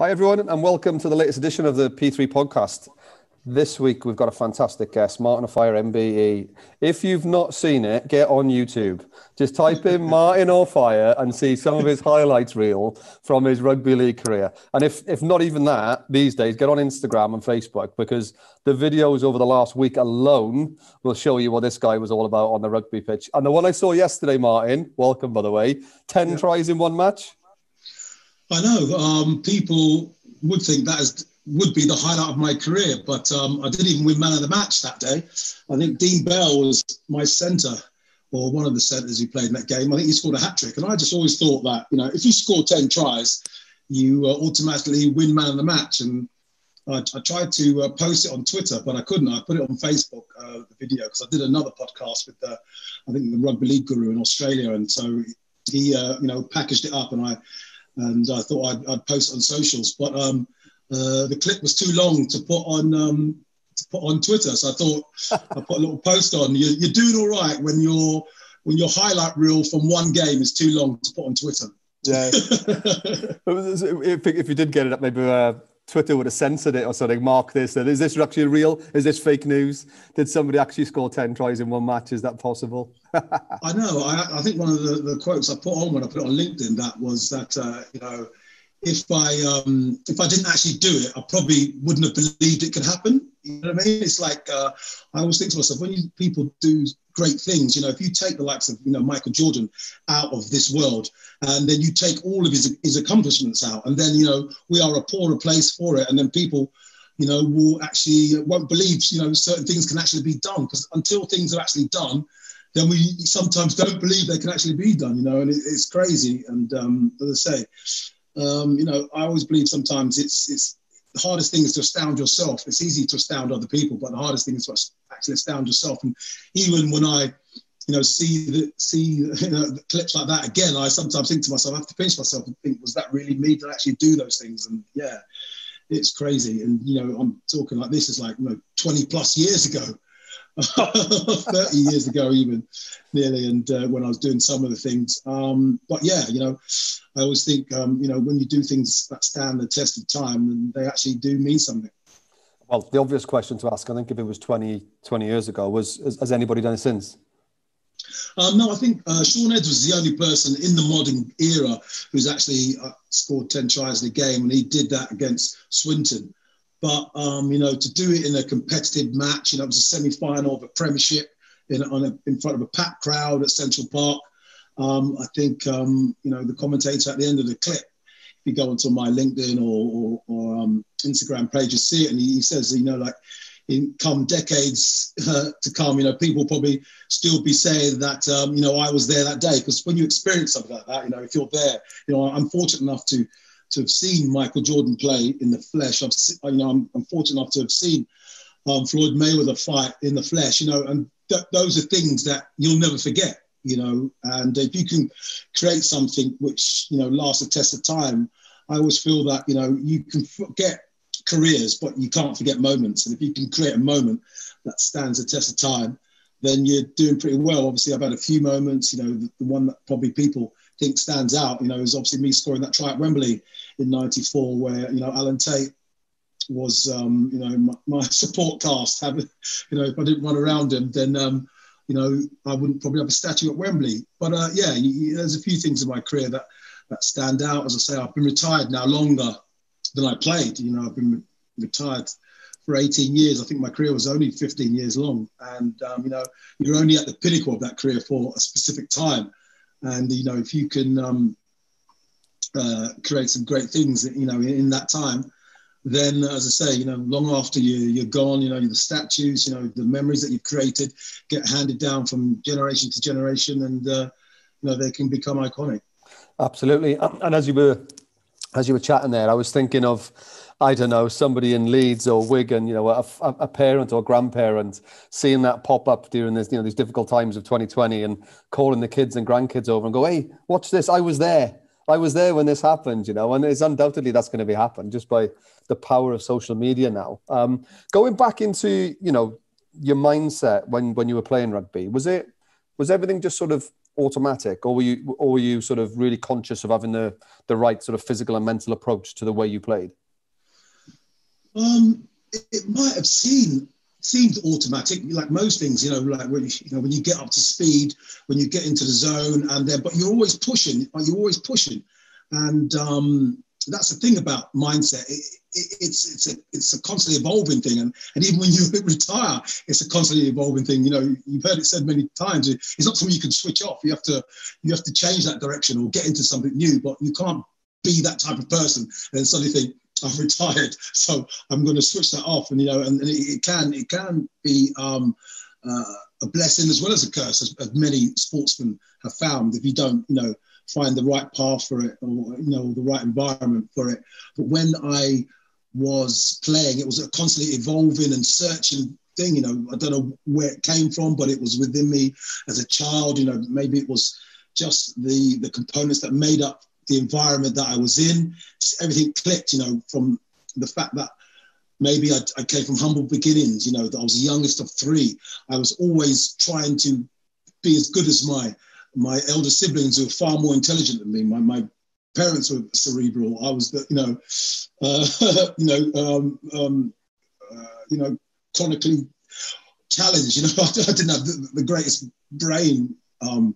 Hi, everyone, and welcome to the latest edition of the P3 podcast. This week, we've got a fantastic guest, Martin Offiah, MBE. If you've not seen it, get on YouTube. Just type in Martin Offiah and see some of his highlights reel from his rugby league career. And if, if not even that, these days, get on Instagram and Facebook because the videos over the last week alone will show you what this guy was all about on the rugby pitch. And the one I saw yesterday, Martin, welcome, by the way, 10 yeah. tries in one match. I know um, people would think that is, would be the highlight of my career, but um, I didn't even win man of the match that day. I think Dean Bell was my centre or one of the centres who played in that game. I think he scored a hat trick, and I just always thought that you know if you score ten tries, you uh, automatically win man of the match. And I, I tried to uh, post it on Twitter, but I couldn't. I put it on Facebook, uh, the video, because I did another podcast with the, I think the rugby league guru in Australia, and so he uh, you know packaged it up, and I and I thought I'd, I'd post on socials, but um, uh, the clip was too long to put on um, to put on Twitter. So I thought I put a little post on. You're, you're doing all right when your when your highlight reel from one game is too long to put on Twitter. Yeah. if, if you did get it up, maybe uh, Twitter would have censored it or something. Mark this. Is this actually real? Is this fake news? Did somebody actually score 10 tries in one match? Is that possible? I know. I, I, think one of the, the, quotes I put on when I put it on LinkedIn that was that, uh, you know, if I um, if I didn't actually do it, I probably wouldn't have believed it could happen. You know what I mean? It's like uh, I always think to myself when you, people do great things. You know, if you take the likes of you know Michael Jordan out of this world, and then you take all of his his accomplishments out, and then you know we are a poorer place for it, and then people. You know, will actually won't believe you know certain things can actually be done because until things are actually done, then we sometimes don't believe they can actually be done. You know, and it, it's crazy. And um, as I say, um, you know, I always believe sometimes it's it's the hardest thing is to astound yourself. It's easy to astound other people, but the hardest thing is to actually astound yourself. And even when I, you know, see the see you know the clips like that again, I sometimes think to myself, I have to pinch myself and think, was that really me to actually do those things? And yeah, it's crazy. And you know, I'm talking like this is like you know 20 plus years ago. 30 years ago, even nearly, and uh, when I was doing some of the things. Um, but yeah, you know, I always think, um, you know, when you do things that stand the test of time, they actually do mean something. Well, the obvious question to ask, I think if it was 20, 20 years ago, was has anybody done it since? Um, no, I think uh, Shaun Edwards was the only person in the modern era who's actually uh, scored 10 tries in a game, and he did that against Swinton. But um, you know, to do it in a competitive match, you know, it was a semi-final of a Premiership in a, in front of a packed crowd at Central Park. Um, I think um, you know the commentator at the end of the clip. If you go onto my LinkedIn or, or, or um, Instagram page, you see it, and he, he says, you know, like in come decades uh, to come, you know, people probably still be saying that, um, you know, I was there that day. Because when you experience something like that, you know, if you're there, you know, I'm fortunate enough to to have seen Michael Jordan play in the flesh. I've, you know, I'm, I'm fortunate enough to have seen um, Floyd Mayweather fight in the flesh. You know, and th- those are things that you'll never forget. You know, and if you can create something which you know lasts a test of time, I always feel that you know you can forget careers, but you can't forget moments. And if you can create a moment that stands the test of time, then you're doing pretty well. Obviously, I've had a few moments. You know, the, the one that probably people think stands out, you know, is obviously me scoring that try at Wembley in '94, where you know Alan Tait was, um, you know, my, my, support cast. Having, you know, if I didn't run around him, then um, you know I wouldn't probably have a statue at Wembley. But uh, yeah, you, you, there's a few things in my career that that stand out. As I say, I've been retired now longer than I played. You know, I've been re- retired for 18 years. I think my career was only 15 years long, and um, you know, you're only at the pinnacle of that career for a specific time. And you know, if you can um, uh, create some great things, you know, in, in, that time, then as I say, you know, long after you, you're gone, you know, the statues, you know, the memories that you've created get handed down from generation to generation, and uh, you know, they can become iconic. Absolutely, and as you were as you were chatting there, I was thinking of I don't know, somebody in Leeds or Wigan, you know, a, a parent or grandparent seeing that pop up during this, you know, these difficult times of 2020 and calling the kids and grandkids over and go, hey, watch this. I was there. I was there when this happened, you know, and it's undoubtedly that's going to be happen just by the power of social media now. Um, going back into, you know, your mindset when when you were playing rugby, was it was everything just sort of automatic, or were you, or were you sort of really conscious of having the the right sort of physical and mental approach to the way you played? Um, it, it might have seemed seemed automatic, like most things. You know, like when you, you know when you get up to speed, when you get into the zone, and then but you're always pushing. You're always pushing, and um, that's the thing about mindset. It, it, it's it's a it's a constantly evolving thing, and, and even when you retire, it's a constantly evolving thing. You know, you've heard it said many times. It's not something you can switch off. You have to you have to change that direction or get into something new. But you can't be that type of person and suddenly think I've retired, so I'm going to switch that off. And you know, and, and it, it, can it can be um, uh, a blessing as well as a curse, as, as many sportsmen have found. If you don't, you know find the right path for it or you know the right environment for it but when i was playing it was a constantly evolving and searching thing you know i don't know where it came from but it was within me as a child you know maybe it was just the the components that made up the environment that i was in everything clicked you know from the fact that maybe I, I came from humble beginnings you know that i was the youngest of three i was always trying to be as good as my my elder siblings who were far more intelligent than me. My, my parents were cerebral. I was, you know, uh, you know, um, um, uh, you know, chronically challenged. You know, I, didn't have the, the greatest brain um,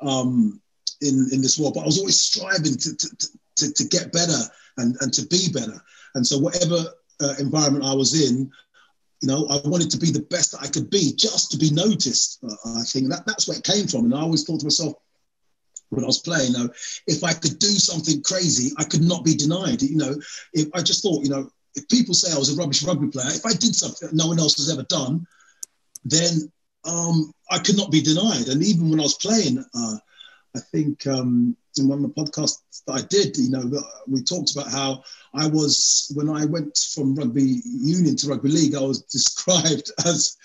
um, in in this world, but I was always striving to to, to, to get better and, and to be better. And so, whatever uh, environment I was in, you know, I wanted to be the best that I could be, just to be noticed. Uh, I think that that's where it came from. And I always thought to myself when I was playing, you know, if I could do something crazy, I could not be denied. You know, if I just thought, you know, if people say I was a rubbish rugby player, if I did something that no one else has ever done, then um, I could not be denied. And even when I was playing, uh, I think um, in one of the podcasts that I did, you know, we talked about how I was when I went from rugby union to rugby league, I was described as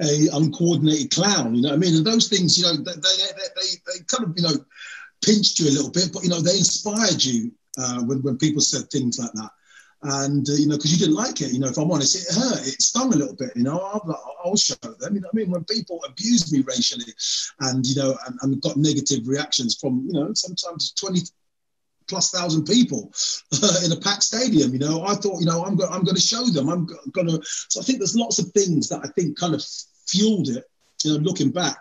a uncoordinated clown. You know what I mean? And those things, you know, they they, they, they kind of you know pinched you a little bit, but you know they inspired you uh, when when people said things like that and uh, you know because you didn't like it you know if i'm honest it hurt it stung a little bit you know I'll, I'll show them you know i mean? When people abused me racially and you know and, and got negative reactions from you know sometimes 20 plus thousand people uh, in a packed stadium you know i thought you know i'm going i'm going to show them i'm going to so i think there's lots of things that i think kind of fueled it you know looking back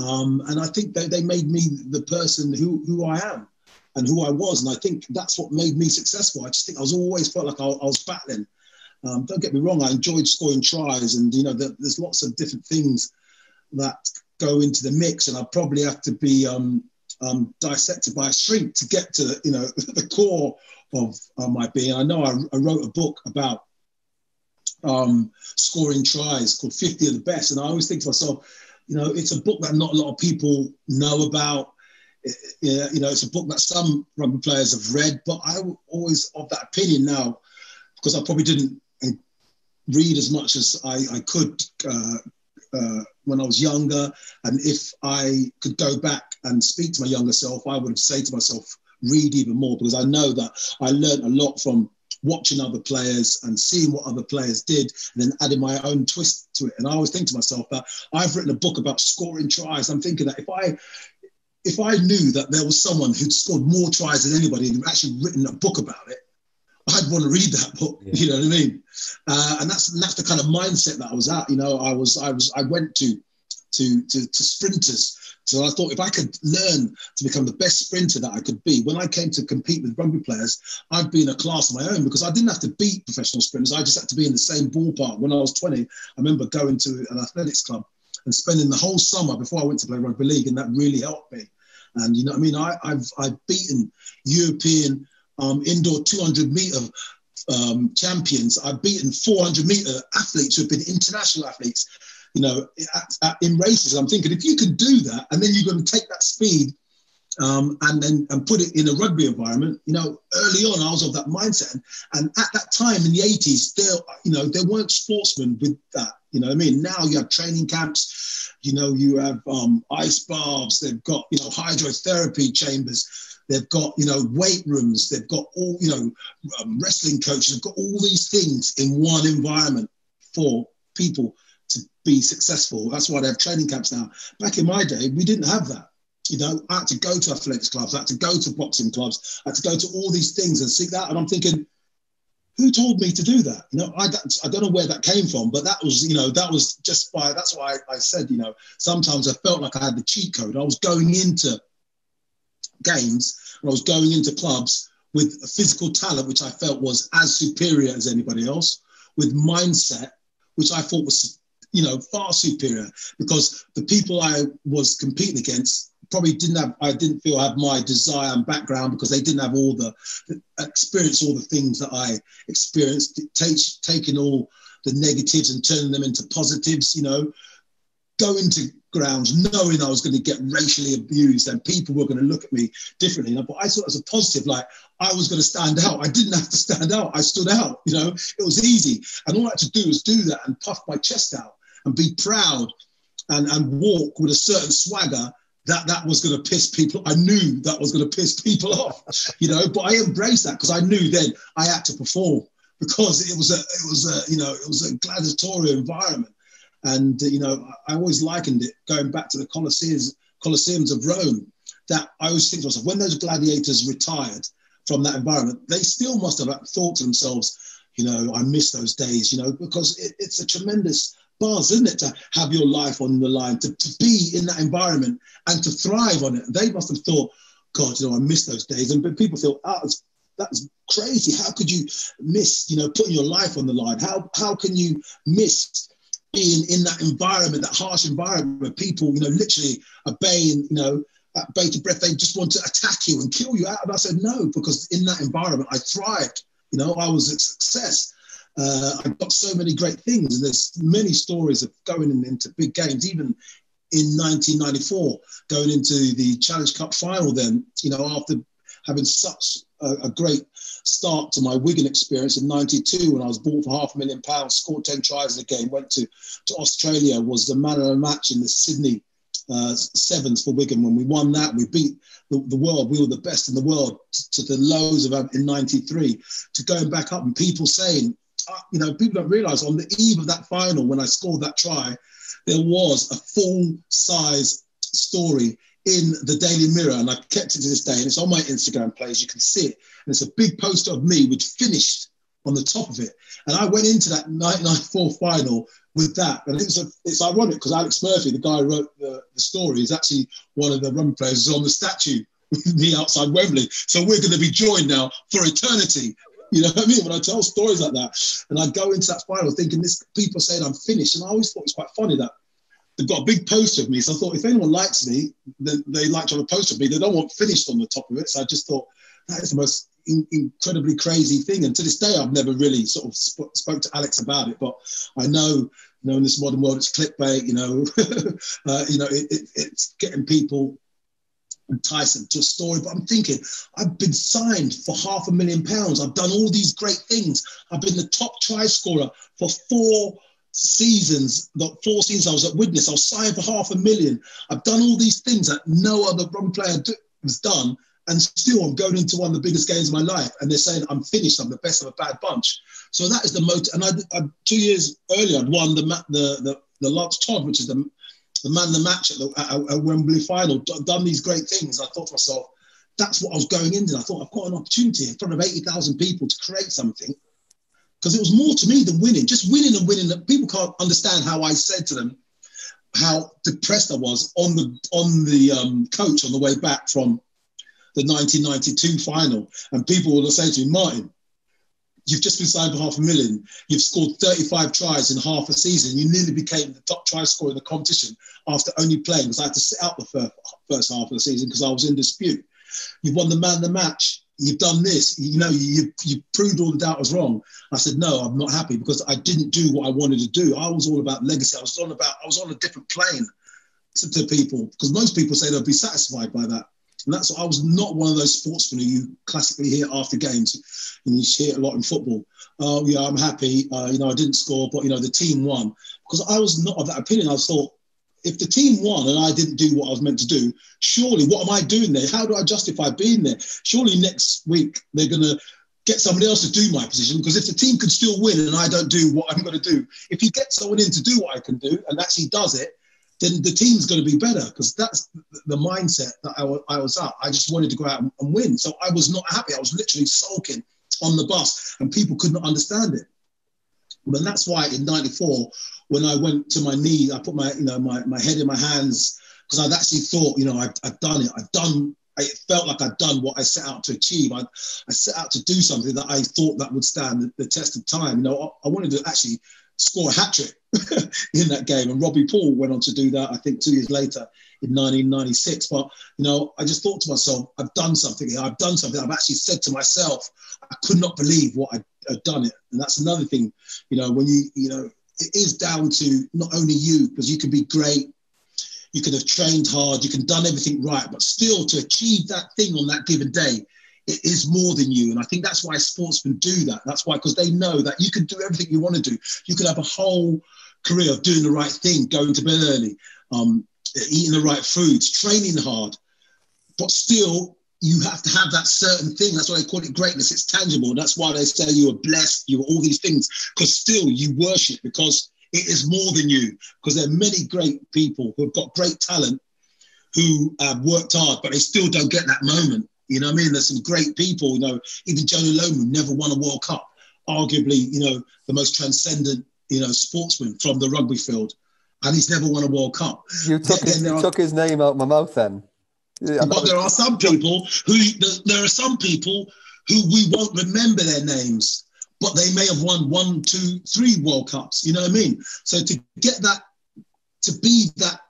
um, and i think they, they made me the person who who i am and who I was. And I think that's what made me successful. I just think I was always felt like I, I was battling. Um, don't get me wrong, I enjoyed scoring tries, and you know, the, there's lots of different things that go into the mix, and I probably have to be um, um, dissected by a shrink to get to you know the core of uh, my being. I know I, I, wrote a book about um, scoring tries called 50 of the Best, and I always think to myself, you know, it's a book that not a lot of people know about you know, it's a book that some rugby players have read, but I'm always of that opinion now because I probably didn't uh, read as much as I, I could uh, uh, when I was younger. And if I could go back and speak to my younger self, I would say to myself, read even more because I know that I learned a lot from watching other players and seeing what other players did and then adding my own twist to it. And I always think to myself that I've written a book about scoring tries. I'm thinking that if I if I knew that there was someone who'd scored more tries than anybody and actually written a book about it, I'd want to read that book. Yeah. You know what I mean? Uh, and that's and that's the kind of mindset that I was at. You know, I was I was I went to to to, to sprinters. So I thought if I could learn to become the best sprinter that I could be, when I came to compete with rugby players, I'd be in a class of my own because I didn't have to beat professional sprinters. I just had to be in the same ballpark. When I was 20, I remember going to an athletics club and spending the whole summer before I went to play rugby league, and that really helped me. And you know, I mean, I, have I've beaten European um, indoor 200 meter um, champions. I've beaten 400 meter athletes who've been international athletes. You know, at, at, in races. I'm thinking if you can do that, and then you're going to take that speed um, and then and put it in a rugby environment. You know, early on I was of that mindset, and, at that time in the 80s, there you know there weren't sportsmen with that. You know what I mean? Now you have training camps. You know, you have um, ice baths. They've got you know hydrotherapy chambers. They've got you know weight rooms. They've got all you know um, wrestling coaches. They've got all these things in one environment for people to be successful. That's why they have training camps now. Back in my day, we didn't have that. You know, I had to go to athletics clubs, I had to go to boxing clubs, I had to go to all these things and seek that. And I'm thinking, who told me to do that? You know, I, I don't know where that came from, but that was, you know, that was just by, that's why I, I said, you know, sometimes I felt like I had the cheat code. I was going into games and I was going into clubs with a physical talent, which I felt was as superior as anybody else, with mindset, which I thought was, you know, far superior because the people I was competing against probably didn't have I didn't feel have my desire and background because they didn't have all the, the experience all the things that I experienced. Take, taking all the negatives and turning them into positives you know. Going to grounds knowing I was going to get racially abused and people were going to look at me differently but I saw it as a positive like I was going to stand out. I didn't have to stand out. I stood out you know. It was easy. And all I had to do was do that and puff my chest out and be proud and, and walk with a certain swagger that that was going to piss people. I knew that was going to piss people off, you know. But I embraced that because I knew then I had to perform because it was a it was a you know it was a gladiatorial environment, and uh, you know I, I always likened it going back to the Colosseums Colosseums of Rome. That I always think to myself when those gladiators retired from that environment, they still must have thought to themselves, you know, I miss those days, you know, because it, it's a tremendous buzz, isn't it, to have your life on the line, to, to be in that environment and to thrive on it. They must have thought, God, you know, I miss those days. And but people feel, oh, that's, that's crazy. How could you miss, you know, putting your life on the line? How how can you miss being in that environment, that harsh environment where people, you know, literally obeying, you know, at bated breath, they just want to attack you and kill you out. And I said, no, because in that environment, I thrived. You know, I was a success uh, I got so many great things, and there's many stories of going in, into big games, even in 1994, going into the Challenge Cup final. Then, you know, after having such a, a great start to my Wigan experience in 92 when I was bought for half a million pounds, scored 10 tries in the game, went to, to Australia, was the man of the match in the Sydney uh, Sevens for Wigan. When we won that, we beat the, the world. We were the best in the world to, to the lows of in 93, to going back up and people saying, Uh, you know, people don't realize on the eve of that final, when I scored that try, there was a full size story in the Daily Mirror, and I've kept it to this day, and it's on my Instagram page. You can see it, and it's a big poster of me which finished on the top of it. And I went into that 994 final with that, and it's a, it's ironic because Alex Murphy, the guy who wrote the, the story, is actually one of the rugby players on the statue with me outside Wembley. So we're going to be joined now for eternity you know what I mean? When I tell stories like that, and I go into that final thinking this people saying I'm finished, and I always thought it's quite funny that they've got a big poster of me. So I thought if anyone likes me, then they like to have a poster of me. They don't want finished on the top of it. So I just thought that is the most in- incredibly crazy thing. And to this day, I've never really sort of sp- spoke to Alex about it, but I know. You know, in this modern world, it's clickbait. You know, uh, you know, it, it, it's getting people Tyson to a story, but I'm thinking, I've been signed for half a million pounds. I've done all these great things. I've been the top try scorer for four seasons, the four seasons I was at Widnes. I was signed for half a million. I've done all these things that no other run player do, has done. And still, I'm going into one of the biggest games of my life. And they're saying I'm finished. I'm the best of a bad bunch. So that is the motive. And I, I, two years earlier, I'd won the the the, the Lance Todd, which is the the man the match at the at, at Wembley final, done these great things. I thought to myself, that's what I was going into. I thought I've got an opportunity in front of 80,000 people to create something. Because it was more to me than winning, just winning and winning. People can't understand how I said to them how depressed I was on the on the um, coach on the way back from the 1992 final, and people would say to me, Martin, You've just been signed for half a million. You've scored 35 tries in half a season. You nearly became the top try scorer in the competition after only playing because I had to sit out the first, first half of the season because I was in dispute. You've won the man of the match. You've done this. You know, you, you proved all the doubt was wrong. I said, no, I'm not happy because I didn't do what I wanted to do. I was all about legacy. I was on about, I was on a different plane to, to people because most people say they'll be satisfied by that. And that's I was not one of those sportsmen who you classically hear after games, and you hear it a lot in football. Oh yeah, I'm happy. Uh, you know, I didn't score, but you know the team won because I was not of that opinion. I thought if the team won and I didn't do what I was meant to do, surely what am I doing there? How do I justify being there? Surely next week they're going to get somebody else to do my position because if the team can still win and I don't do what I'm going to do, if you get someone in to do what I can do and actually does it, then the team's going to be better because that's the mindset that I, I was at. I just wanted to go out and, and win. So I was not happy. I was literally sulking on the bus and people could not understand it. And that's why in 94, when I went to my knees, I put my, you know, my, my head in my hands because I'd actually thought, you know, I've, I've done it. I've done, I felt like I'd done what I set out to achieve. I, I set out to do something that I thought that would stand the, the test of time. You know, I, I wanted to actually score a hat trick in that game. And Robbie Paul went on to do that, I think, two years later in 1996. But, you know, I just thought to myself, I've done something here. I've done something. I've actually said to myself, I could not believe what I, had done it. And that's another thing, you know, when you, you know, it is down to not only you, because you can be great, you can have trained hard, you can done everything right, but still to achieve that thing on that given day, it is more than you. And I think that's why sportsmen do that. That's why, because they know that you can do everything you want to do. You could have a whole career of doing the right thing, going to bed early, um, eating the right foods, training hard, but still you have to have that certain thing. That's why they call it greatness. It's tangible. That's why they say you are blessed, you are all these things, because still you worship because it is more than you. Because there are many great people who have got great talent who have worked hard, but they still don't get that moment. You know what I mean? There's some great people, you know, even Jonah Lomu never won a World Cup, arguably, you know, the most transcendent, you know, sportsman from the rugby field. And he's never won a World Cup. You took, his, you took his name out of my mouth then. Yeah, but there are some people who there are some people who we won't remember their names, but they may have won one, two, three World Cups. You know what I mean? So to get that, to be that,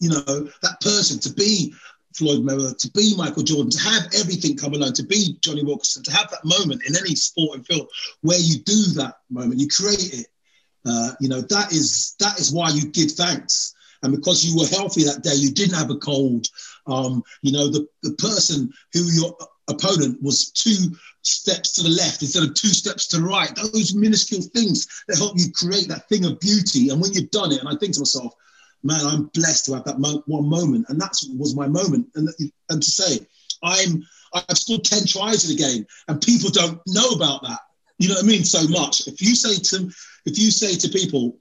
you know, that person, to be Floyd Mayweather, to be Michael Jordan, to have everything come along, to be Jonny Wilkinson, to have that moment in any sport and field where you do that moment, you create it. Uh, you know that is that is why you give thanks, and because you were healthy that day, you didn't have a cold. Um, you know the the person who your opponent was two steps to the left instead of two steps to the right. Those minuscule things that help you create that thing of beauty. And when you've done it, and I think to myself, man, I'm blessed to have that mo- one moment, and that was my moment. And and to say, I'm I've scored ten tries in a game, and people don't know about that. You know what I mean? So much. If you say to if you say to people,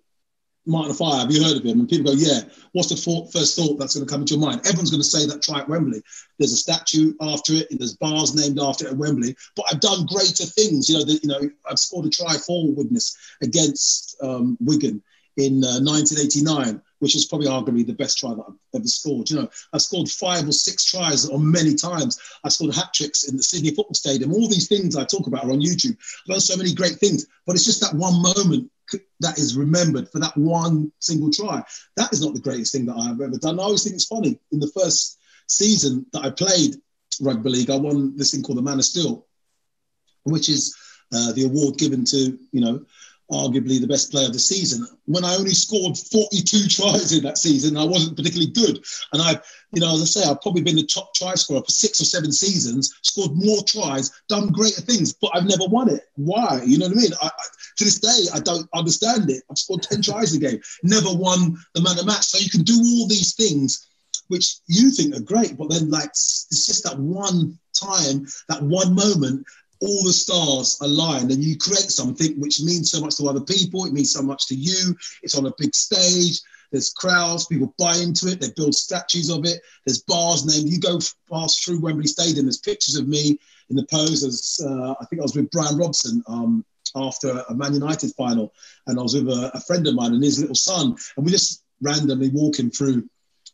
Martin Offiah, have you heard of him? And people go, yeah. What's the thought, first thought that's going to come into your mind? Everyone's going to say that try at Wembley. There's a statue after it. And there's bars named after it at Wembley. But I've done greater things. You know, the, you know, I've scored a try for Widnes against um, Wigan in uh, 1989 which is probably arguably the best try that I've ever scored. You know, I've scored five or six tries on many times. I scored hat tricks in the Sydney Football Stadium. All these things I talk about are on YouTube. I've done so many great things, but it's just that one moment that is remembered for that one single try. That is not the greatest thing that I've ever done. I always think it's funny. In the first season that I played rugby league, I won this thing called the Man of Steel, which is uh, the award given to you know arguably the best player of the season. When I only scored 42 tries in that season, I wasn't particularly good. And I, you know, as I say, I've probably been the top try scorer for six or seven seasons, scored more tries, done greater things, but I've never won it. Why? You know what I mean? I, I, to this day, I don't understand it. I've scored 10 tries a game, never won the man of match. So you can do all these things which you think are great, but then like it's just that one time, that one moment all the stars aligned and you create something which means so much to other people, it means so much to you, it's on a big stage, there's crowds, people buy into it, they build statues of it, there's bars named, you go past through Wembley Stadium, there's pictures of me in the pose as, uh, I think I was with Brian Robson um, after a Man United final, and I was with a, a, friend of mine and his little son, and we just randomly walking through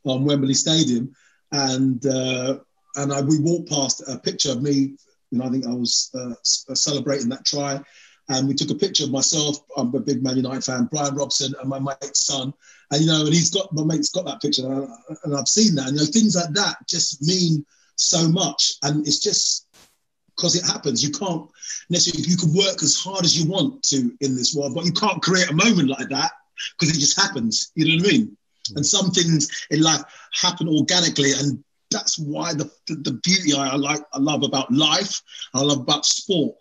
um, Wembley Stadium, and uh, and I, we walked past a picture of me know, I think I was uh, uh, celebrating that try. And we took a picture of myself. I'm a big Man United fan, Brian Robson, and my mate's son. And you know, and he's got my mate's got that picture, and, I, and I've seen that. And you know, things like that just mean so much. And it's just because it happens. You can't necessarily. You can work as hard as you want to in this world, but you can't create a moment like that because it just happens. You know what I mean? And some things in life happen organically, and that's why the, the, the beauty I, I, like I love about life, I love about sport.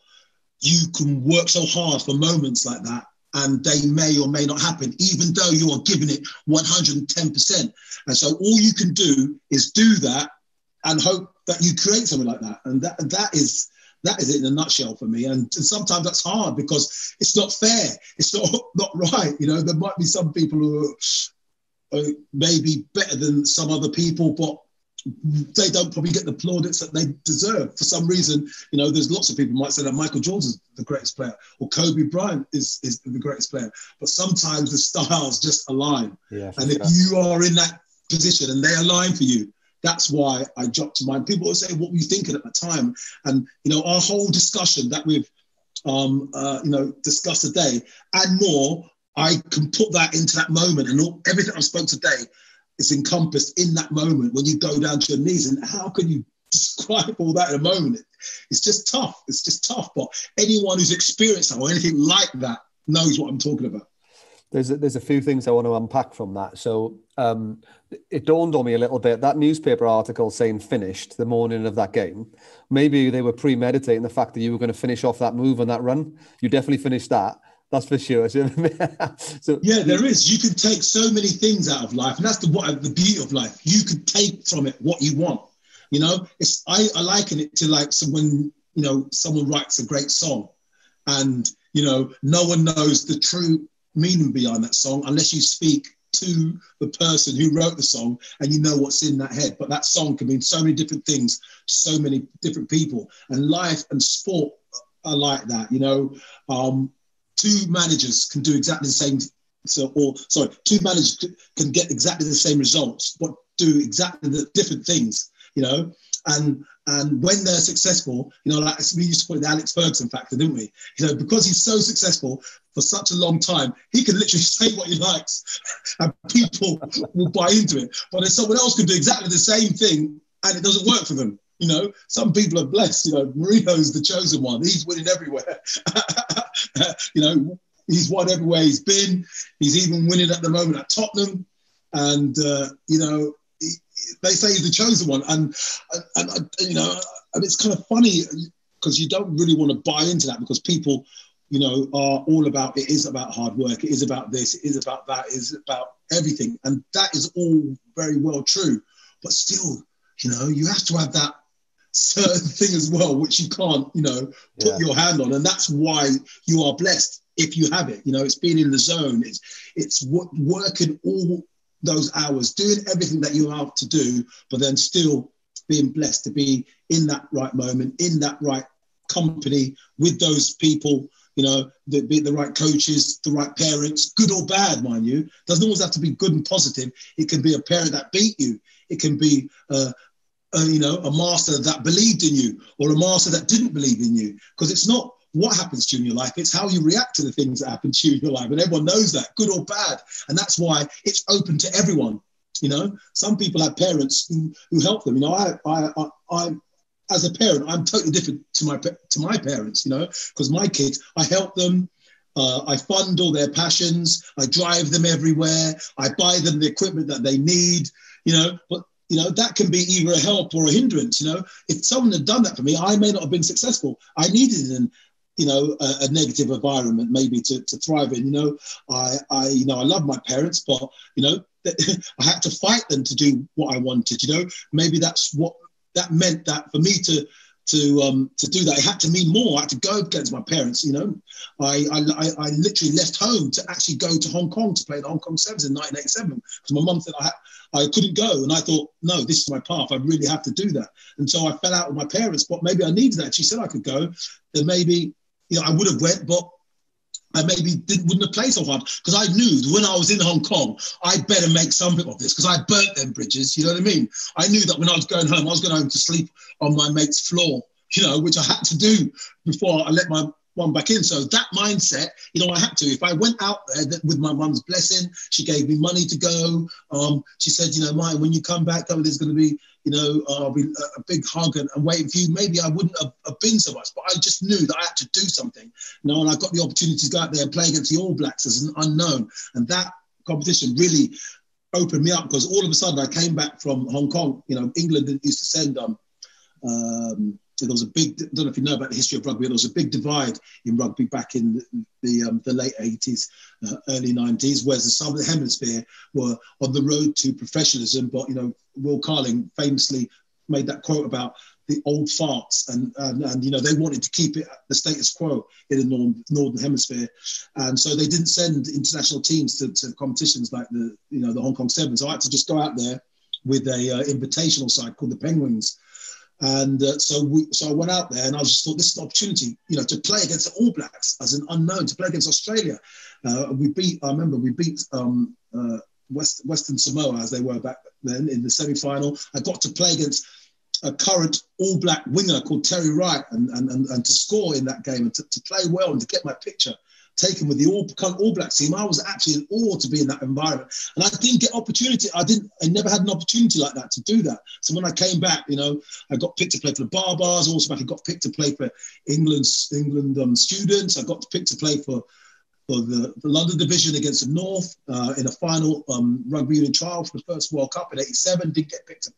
You can work so hard for moments like that, and they may or may not happen, even though you are giving it 110%. And so all you can do is do that and hope that you create something like that. And that that is that is it in a nutshell for me. And, and, sometimes that's hard because it's not fair. It's not not right. You know, there might be some people who uh, maybe better than some other people, but they don't probably get the plaudits that they deserve. For some reason, you know, there's lots of people might say that Michael Jordan's the greatest player or Kobe Bryant is, is the greatest player. But sometimes the styles just align. Yeah, and if you are in that position and they align for you, that's why I dropped to mind. People will say, "What were you thinking at the time?" And you know, our whole discussion that we've um, uh, you know discussed today and more, I can put that into that moment, and all, everything I've spoke today is encompassed in that moment when you go down to your knees. And how can you describe all that in a moment? It's just tough. It's just tough. But anyone who's experienced that or anything like that knows what I'm talking about. There's a, there's a few things I want to unpack from that. So um, it dawned on me a little bit that newspaper article saying finished the morning of that game. Maybe they were premeditating the fact that you were going to finish off that move and that run. You definitely finished that. That's for sure. so yeah, there is. You can take so many things out of life, and that's the what the beauty of life. You can take from it what you want. You know, it's I, I liken it to like someone you know someone writes a great song, and you know no one knows the true meaning behind that song unless you speak to the person who wrote the song and you know what's in that head. But that song can mean so many different things to so many different people. And life and sport are like that, you know. Um, two managers can do exactly the same. So, or sorry, two managers can get exactly the same results, but do exactly the different things. You know, and and when they're successful, you know, like we used to call it the Alex Ferguson factor, didn't we? You know, because he's so successful for such a long time, he can literally say what he likes, and people will buy into it. But if someone else can do exactly the same thing, and it doesn't work for them. You know, some people are blessed. You know, Mourinho's the chosen one. He's winning everywhere. you know, he's won everywhere he's been. He's even winning at the moment at Tottenham. And, uh, you know, he, they say he's the chosen one. And, and, and, you know, and it's kind of funny because you don't really want to buy into that because people, you know, are all about it is about hard work. It is about this. It is about that. It is about everything. And that is all very well true. But still, you know, you have to have that certain thing as well, which you can't, you know, put yeah. your hand on. And that's why you are blessed if you have it. You know, it's being in the zone, it's it's working all those hours, doing everything that you have to do, but then still being blessed to be in that right moment, in that right company with those people, you know, the, be the right coaches, the right parents, good or bad, mind you. Doesn't always have to be good and positive. It can be a parent that beat you. It can be uh, uh, you know, a master that believed in you or a master that didn't believe in you. Because it's not what happens to you in your life, it's how you react to the things that happen to you in your life. And everyone knows that, good or bad. And that's why it's open to everyone. You know, some people have parents who, who help them. You know, I, I, I, I as a parent, I'm totally different to my to my parents. You know, because my kids, I help them. Uh, I fund all their passions. I drive them everywhere. I buy them the equipment that they need. You know, but you know, that can be either a help or a hindrance. You know, if someone had done that for me, I may not have been successful. I needed an, you know, a, a negative environment maybe to, to thrive in. You know, I, I, you know, I love my parents, but you know, I had to fight them to do what I wanted. You know, maybe that's what that meant that for me to to um, to do that. It had to mean more. I had to go against my parents. You know, I, I, I literally left home to actually go to Hong Kong to play the Hong Kong Sevens in 1987 because my mum said I, I couldn't go, and I thought, no, this is my path. I really have to do that. And so I fell out with my parents, but maybe I needed that. She said I could go, then maybe you know I would have went, but I maybe didn't, wouldn't have played so hard because I knew when I was in Hong Kong, I better make something of this because I burnt them bridges. You know what I mean? I knew that when I was going home, I was going home to sleep on my mate's floor, you know, which I had to do before I let my one back in. So that mindset, you know, I had to. If I went out there with my mum's blessing, she gave me money to go. Um, she said, you know, Mike, when you come back, oh, there's going to be, you know, uh, be a big hug and, and waiting for you. Maybe I wouldn't have, have, been so much, but I just knew that I had to do something. You know, and I got the opportunity to go out there and play against the All Blacks as an unknown, and that competition really opened me up because all of a sudden I came back from Hong Kong. You know, England used to send um, um there was a big, I don't know if you know about the history of rugby, there was a big divide in rugby back in the, the, um, the late 80s, uh, early 90s, whereas the Southern Hemisphere were on the road to professionalism. But, you know, Will Carling famously made that quote about the old farts, and, and, and you know they wanted to keep it the status quo in the northern, northern hemisphere, and so they didn't send international teams to, to competitions like the you know the Hong Kong Sevens. I had to just go out there with a uh, invitational side called the Penguins. And uh, so we, so I went out there, and I just thought this is an opportunity, you know, to play against the All Blacks as an unknown, to play against Australia. Uh, we beat, I remember we beat um, uh, West, Western Samoa as they were back then in the semi-final. I got to play against a current All Black winger called Terry Wright, and and, and, and to score in that game and to, to play well and to get my picture taken with the All, All Black team. I was actually in awe to be in that environment, and I didn't get opportunity. I didn't. I never had an opportunity like that to do that. So when I came back, you know, I got picked to play for the Baa-Baas. Also, I got picked to play for England's England um, students. I got picked to play for for the, the London division against the North uh, in a final um, rugby union trial for the first World Cup in '87. Didn't get picked to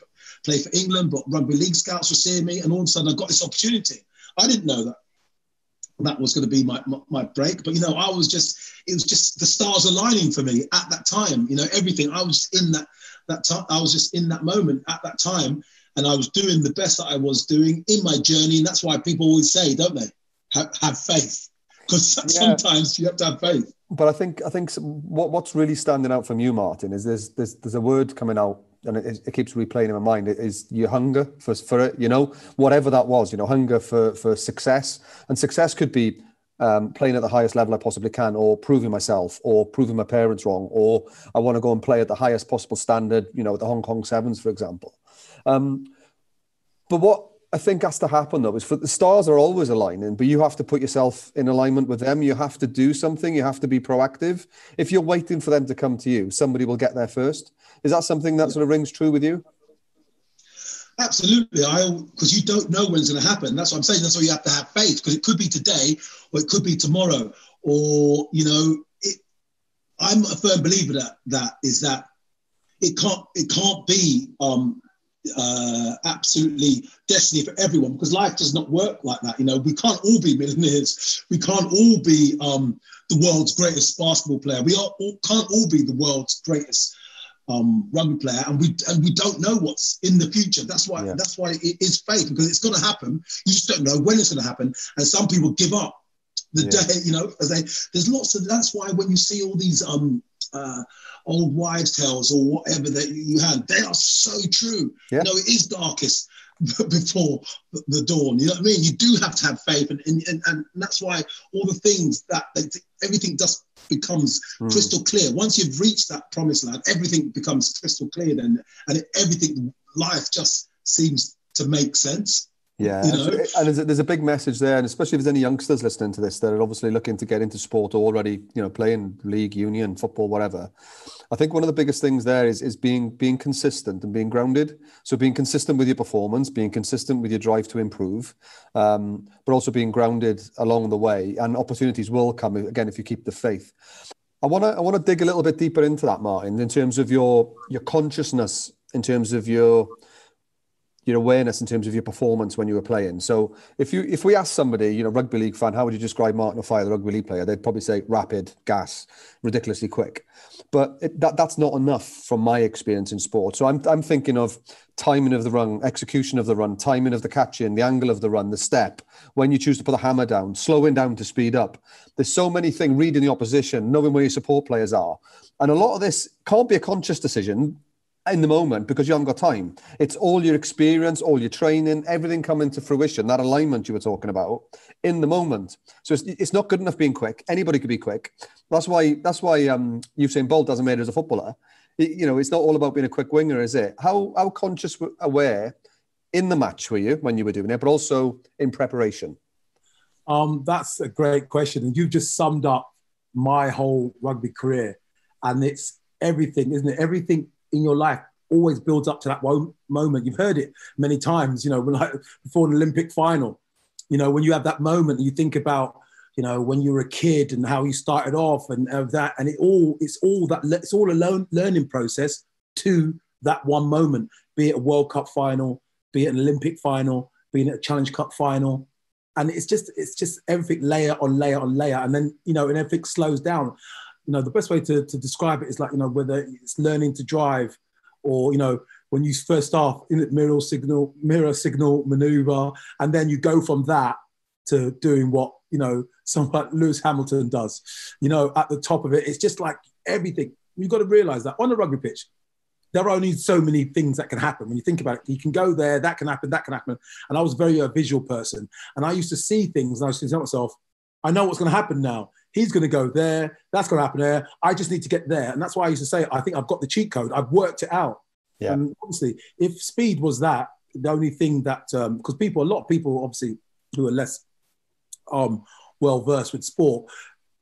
play for England, but rugby league scouts were seeing me, and all of a sudden I got this opportunity. I didn't know that that was going to be my, my, my break, but you know I was just it was just the stars aligning for me at that time. You know everything. I was in that that time. I was just in that moment at that time, and I was doing the best that I was doing in my journey, and that's why people always say, don't they, have, have faith because yeah. sometimes you have to have faith. But I think I think what what's really standing out from you, Martin, is there's there's there's a word coming out and it, it keeps replaying in my mind. is your hunger for for it, you know, whatever that was, you know, hunger for for success, and success could be um, playing at the highest level I possibly can, or proving myself, or proving my parents wrong, or I want to go and play at the highest possible standard, you know, the Hong Kong Sevens, for example. Um, but what I think has to happen though is for the stars are always aligning, but you have to put yourself in alignment with them. You have to do something. You have to be proactive. If you're waiting for them to come to you, somebody will get there first. Is that something that sort of rings true with you? Absolutely, I because you don't know when it's going to happen. That's what I'm saying. That's why you have to have faith because it could be today or it could be tomorrow, or you know, it, I'm a firm believer that that is that it can't it can't be um, uh, absolutely destiny for everyone because life does not work like that. You know, we can't all be millionaires. We can't all be um, the world's greatest basketball player. We are all, can't all be the world's greatest um, rugby player, and we and we don't know what's in the future. That's why yeah. that's why it is faith because it's going to happen. You just don't know when it's going to happen, and some people give up the yeah. day. You know, as they there's lots of that's why when you see all these um uh, old wives' tales or whatever that you had. They are so true. Yeah. You know, it is darkest before the dawn. You know what I mean? You do have to have faith, and and, and, and that's why all the things that they, everything just becomes mm. crystal clear. Once you've reached that promised land, everything becomes crystal clear, then and everything life just seems to make sense. Yeah, you know? and there's a, there's a big message there, and especially if there's any youngsters listening to this that are obviously looking to get into sport already, you know, playing league, union, football, whatever. I think one of the biggest things there is is being being consistent and being grounded. So being consistent with your performance, being consistent with your drive to improve, um, but also being grounded along the way. And opportunities will come again if you keep the faith. I want to I want to dig a little bit deeper into that, Martin, in terms of your your consciousness, in terms of your your awareness in terms of your performance when you were playing. So if you if we ask somebody, you know, rugby league fan, how would you describe Martin Offiah, the rugby league player? They'd probably say rapid, gas, ridiculously quick. But it, that that's not enough from my experience in sport. So I'm I'm thinking of timing of the run, execution of the run, timing of the catch in, the angle of the run, the step, when you choose to put the hammer down, slowing down to speed up. There's so many things, reading the opposition, knowing where your support players are. And a lot of this can't be a conscious decision in the moment because you haven't got time. It's all your experience, all your training, everything coming to fruition, that alignment you were talking about in the moment. So it's, it's not good enough being quick. Anybody could be quick. That's why that's why um, Usain Bolt doesn't it as a footballer. It, you know, it's not all about being a quick winger, is it? How how conscious aware in the match were you when you were doing it, but also in preparation? Um, that's a great question, and you've just summed up my whole rugby career, and it's everything, isn't it? Everything in your life always builds up to that one moment. You've heard it many times, you know, like before an Olympic final, you know, when you have that moment you think about, you know, when you were a kid and how you started off and of that, and it all, it's all that, it's all a learning process to that one moment, be it a World Cup final, be it an Olympic final, be it a Challenge Cup final. And it's just, it's just everything layer on layer on layer. And then, you know, and everything slows down you know, the best way to, to describe it is like, you know, whether it's learning to drive or, you know, when you first start in mirror signal, mirror signal maneuver, and then you go from that to doing what you know someone like Lewis Hamilton does. You know, at the top of it, it's just like everything. You've got to realise that on a rugby pitch, there are only so many things that can happen. When you think about it, you can go there, that can happen, that can happen. And I was very a visual person, and I used to see things, and I used to tell myself, I know what's going to happen now. He's going to go there. That's going to happen there. I just need to get there. And that's why I used to say, I think I've got the cheat code. I've worked it out. Yeah. And obviously, if speed was that, the only thing that, because um, people, a lot of people, obviously, who are less um, well versed with sport,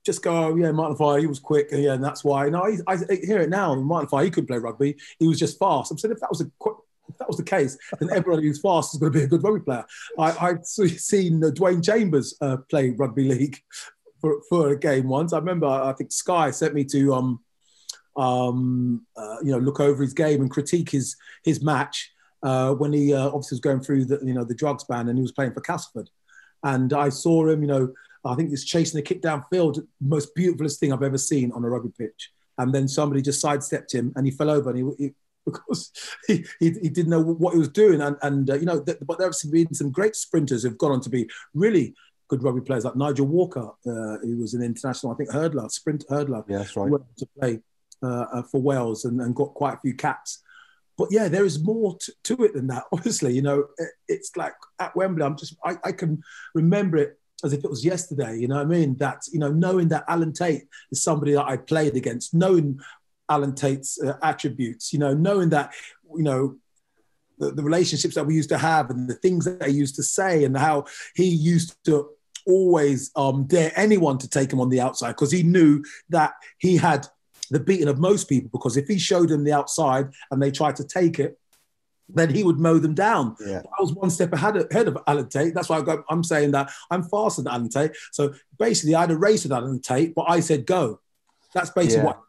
just go, oh, yeah, Martin Offiah, he was quick, and yeah, and that's why. No, I, I, hear it now. Martin Offiah, he could play rugby. He was just fast. I'm saying if that was a if that was the case, then everybody who's fast is going to be a good rugby player. I, I've seen Dwain Chambers uh, play rugby league for, for a game once. I remember, I think Sky sent me to, um, um, uh, you know, look over his game and critique his his match uh, when he uh, obviously was going through the, you know, the drugs ban and he was playing for Castleford. And I saw him, you know, I think he's chasing a kick downfield, most beautifulest thing I've ever seen on a rugby pitch. And then somebody just sidestepped him and he fell over and he, he because he, he, he, didn't know what he was doing. And, and uh, you know, th- but there have been some great sprinters who've gone on to be really good rugby players, like Nigel Walker, uh, who was an international, I think, hurdler, sprint hurdler. Yeah, that's right. To play uh, uh, for Wales and, and, got quite a few caps. But yeah, there is more to, to it than that. Obviously, you know, it, it's like at Wembley, I'm just, I, I can remember it as if it was yesterday. You know what I mean? That you know, knowing that Alan Tait is somebody that I played against, knowing Alan Tait's uh, attributes, you know, knowing that, you know, the, the, relationships that we used to have and the things that he used to say and how he used to always um, dare anyone to take him on the outside because he knew that he had the beating of most people because if he showed them the outside and they tried to take it, then he would mow them down. Yeah. I was one step ahead of, ahead of Alan Tait. That's why I am saying that I'm faster than Alan Tait. So basically, I had a race with Alan Tait, but I said go. That's basically yeah. what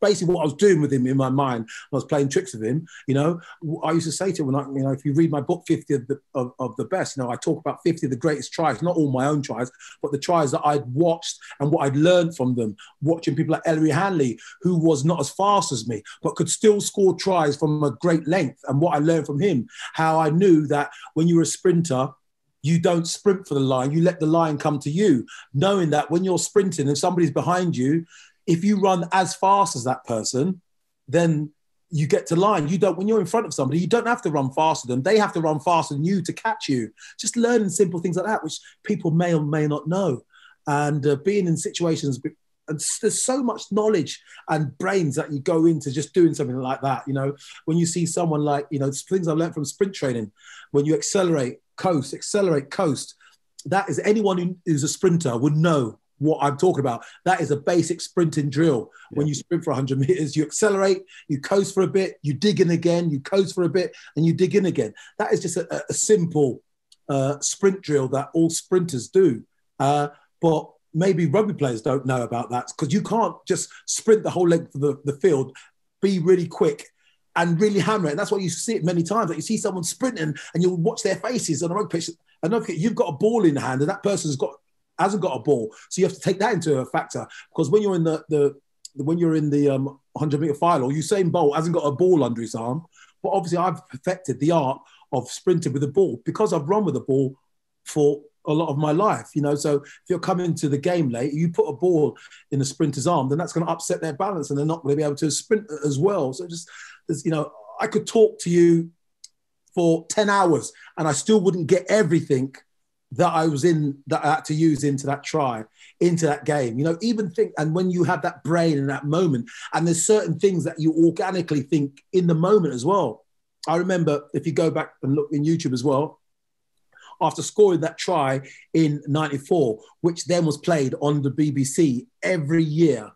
basically what I was doing with him in my mind. I was playing tricks with him. You know, I used to say to him, I, you know, if you read my book, 50 of the, of, of, the best, you know, I talk about 50 of the greatest tries, not all my own tries, but the tries that I'd watched and what I'd learned from them, watching people like Ellery Hanley, who was not as fast as me, but could still score tries from a great length. And what I learned from him, how I knew that when you're a sprinter, you don't sprint for the line, you let the line come to you, knowing that when you're sprinting and somebody's behind you, if you run as fast as that person, then you get to line. You don't when you're in front of somebody, you don't have to run faster than they have to run faster than you to catch you. Just learning simple things like that, which people may or may not know, and uh, being in situations. And there's so much knowledge and brains that you go into just doing something like that. You know, when you see someone like, you know, things I've learned from sprint training, when you accelerate, coast, accelerate, coast, that is anyone who is a sprinter would know what I'm talking about. That is a basic sprinting drill. Yeah. When you sprint for 100 meters, you accelerate, you coast for a bit, you dig in again, you coast for a bit, and you dig in again. That is just a, a simple uh, sprint drill that all sprinters do. Uh, but maybe rugby players don't know about that because you can't just sprint the whole length of the, the field, be really quick. And really hammer it. And that's why you see it many times. Like you see someone sprinting and you'll watch their faces on a rugby pitch. And don't forget, you've got a ball in the hand and that person's got hasn't got a ball. So you have to take that into a factor because when you're in the the when you're in the um, 100 meter final, Usain Bolt hasn't got a ball under his arm. But obviously, I've perfected the art of sprinting with a ball because I've run with a ball for a lot of my life. You know, so if you're coming to the game late, you put a ball in a sprinter's arm, then that's going to upset their balance, and they're not going to be able to sprint as well. So just, you know, I could talk to you for 10 hours and I still wouldn't get everything that I was in that I had to use into that try, into that game. You know, even think, and when you have that brain in that moment, and there's certain things that you organically think in the moment as well. I remember if you go back and look in YouTube as well, after scoring that try in 94, which then was played on the BBC every year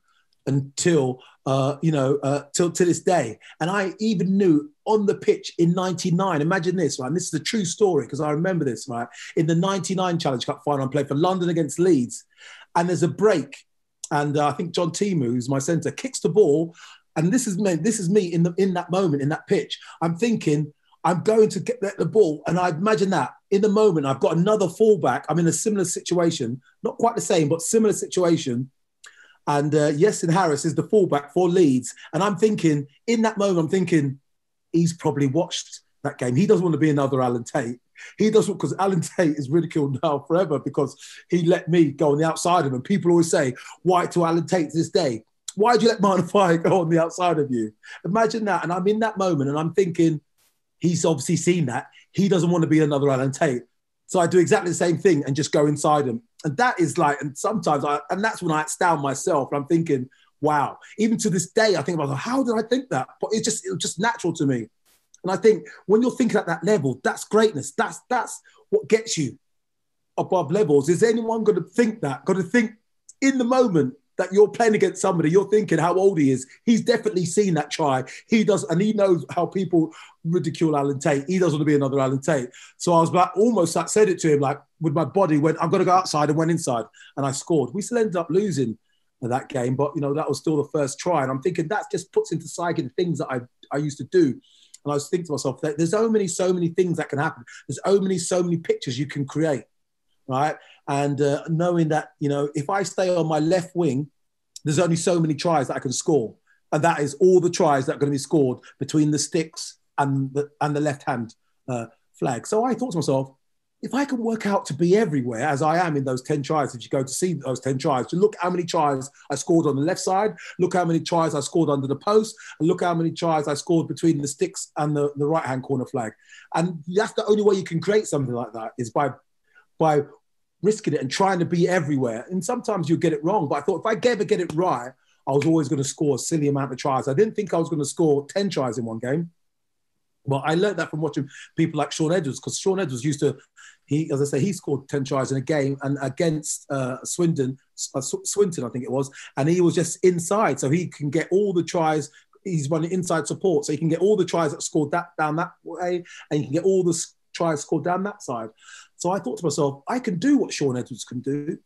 until uh, you know uh, till to this day. And I even knew on the pitch in '99. Imagine this, right? And this is a true story because I remember this, right? In the '99 Challenge Cup final, I played for London against Leeds, and there's a break, and uh, I think John Timu, who's my centre, kicks the ball, and this is me. This is me in the in that moment in that pitch. I'm thinking. I'm going to get the ball, and I imagine that in the moment I've got another fallback. I'm in a similar situation, not quite the same, but similar situation and uh, Iestyn Harris is the fullback for Leeds. And I'm thinking, in that moment, I'm thinking, he's probably watched that game. He doesn't want to be another Alan Tait. He doesn't because Alan Tait is ridiculed now forever because he let me go on the outside of him. People always say, why to Alan Tait to this day? Why did you let Martin Offiah go on the outside of you? Imagine that. And I'm in that moment and I'm thinking, he's obviously seen that. He doesn't want to be another Alan Tait. So I do exactly the same thing and just go inside him. And that is like, and sometimes I, and that's when I astound myself. I'm thinking, wow. Even to this day, I think about how did I think that? But it's just, it was just natural to me. And I think when you're thinking at that level, that's greatness. That's that's what gets you above levels. Is anyone going to think that? Got to think in the moment that you're playing against somebody, you're thinking how old he is. He's definitely seen that try. He does, and he knows how people ridicule Alan Tait. He doesn't want to be another Alan Tait. So I was about almost like said it to him, like with my body, went, I'm gonna go outside and went inside and I scored. We still ended up losing that game, but you know, that was still the first try. And I'm thinking that just puts into psyche the things that I, I used to do. And I was thinking to myself that there's so many, so many things that can happen. There's so many, so many pictures you can create, right? And uh, knowing that, you know, if I stay on my left wing, there's only so many tries that I can score. And that is all the tries that are going to be scored between the sticks and the, and the left hand uh, flag. So I thought to myself, if I can work out to be everywhere as I am in those 10 tries, if you go to see those 10 tries, to look how many tries I scored on the left side, look how many tries I scored under the post, and look how many tries I scored between the sticks and the, the right hand corner flag. And that's the only way you can create something like that is by, by risking it and trying to be everywhere. And sometimes you get it wrong. But I thought if I ever get it right, I was always going to score a silly amount of tries. I didn't think I was going to score 10 tries in one game. Well, I learned that from watching people like Shaun Edwards, because Shaun Edwards used to, he, as I say, he scored 10 tries in a game and against uh, Swindon, uh, Swinton, I think it was, and he was just inside. So he can get all the tries. He's running inside support. So he can get all the tries that scored that down that way, and he can get all the tries scored down that side. So I thought to myself, I can do what Shaun Edwards can do.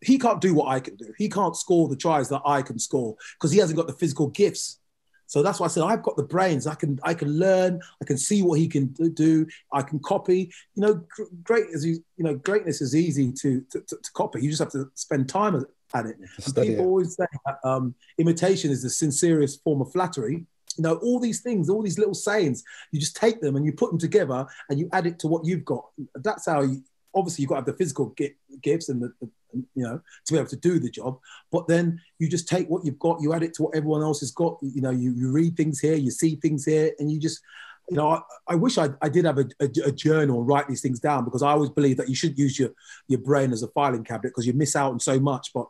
He can't do what I can do. He can't score the tries that I can score because he hasn't got the physical gifts so that's why I said I've got the brains. I can I can learn. I can see what he can do. I can copy. You know, great as you you know, greatness is easy to to, to, to copy. You just have to spend time at it. people it. always say that, um, imitation is the sincerest form of flattery. You know, all these things, all these little sayings, you just take them and you put them together and you add it to what you've got. That's how you, obviously you've got to have the physical gifts and the, the, you know to be able to do the job but then you just take what you've got you add it to what everyone else has got you know you, you read things here you see things here and you just you know, I, I wish I, I did have a, a, a, journal write these things down because I always believe that you should use your, your brain as a filing cabinet because you miss out on so much. But,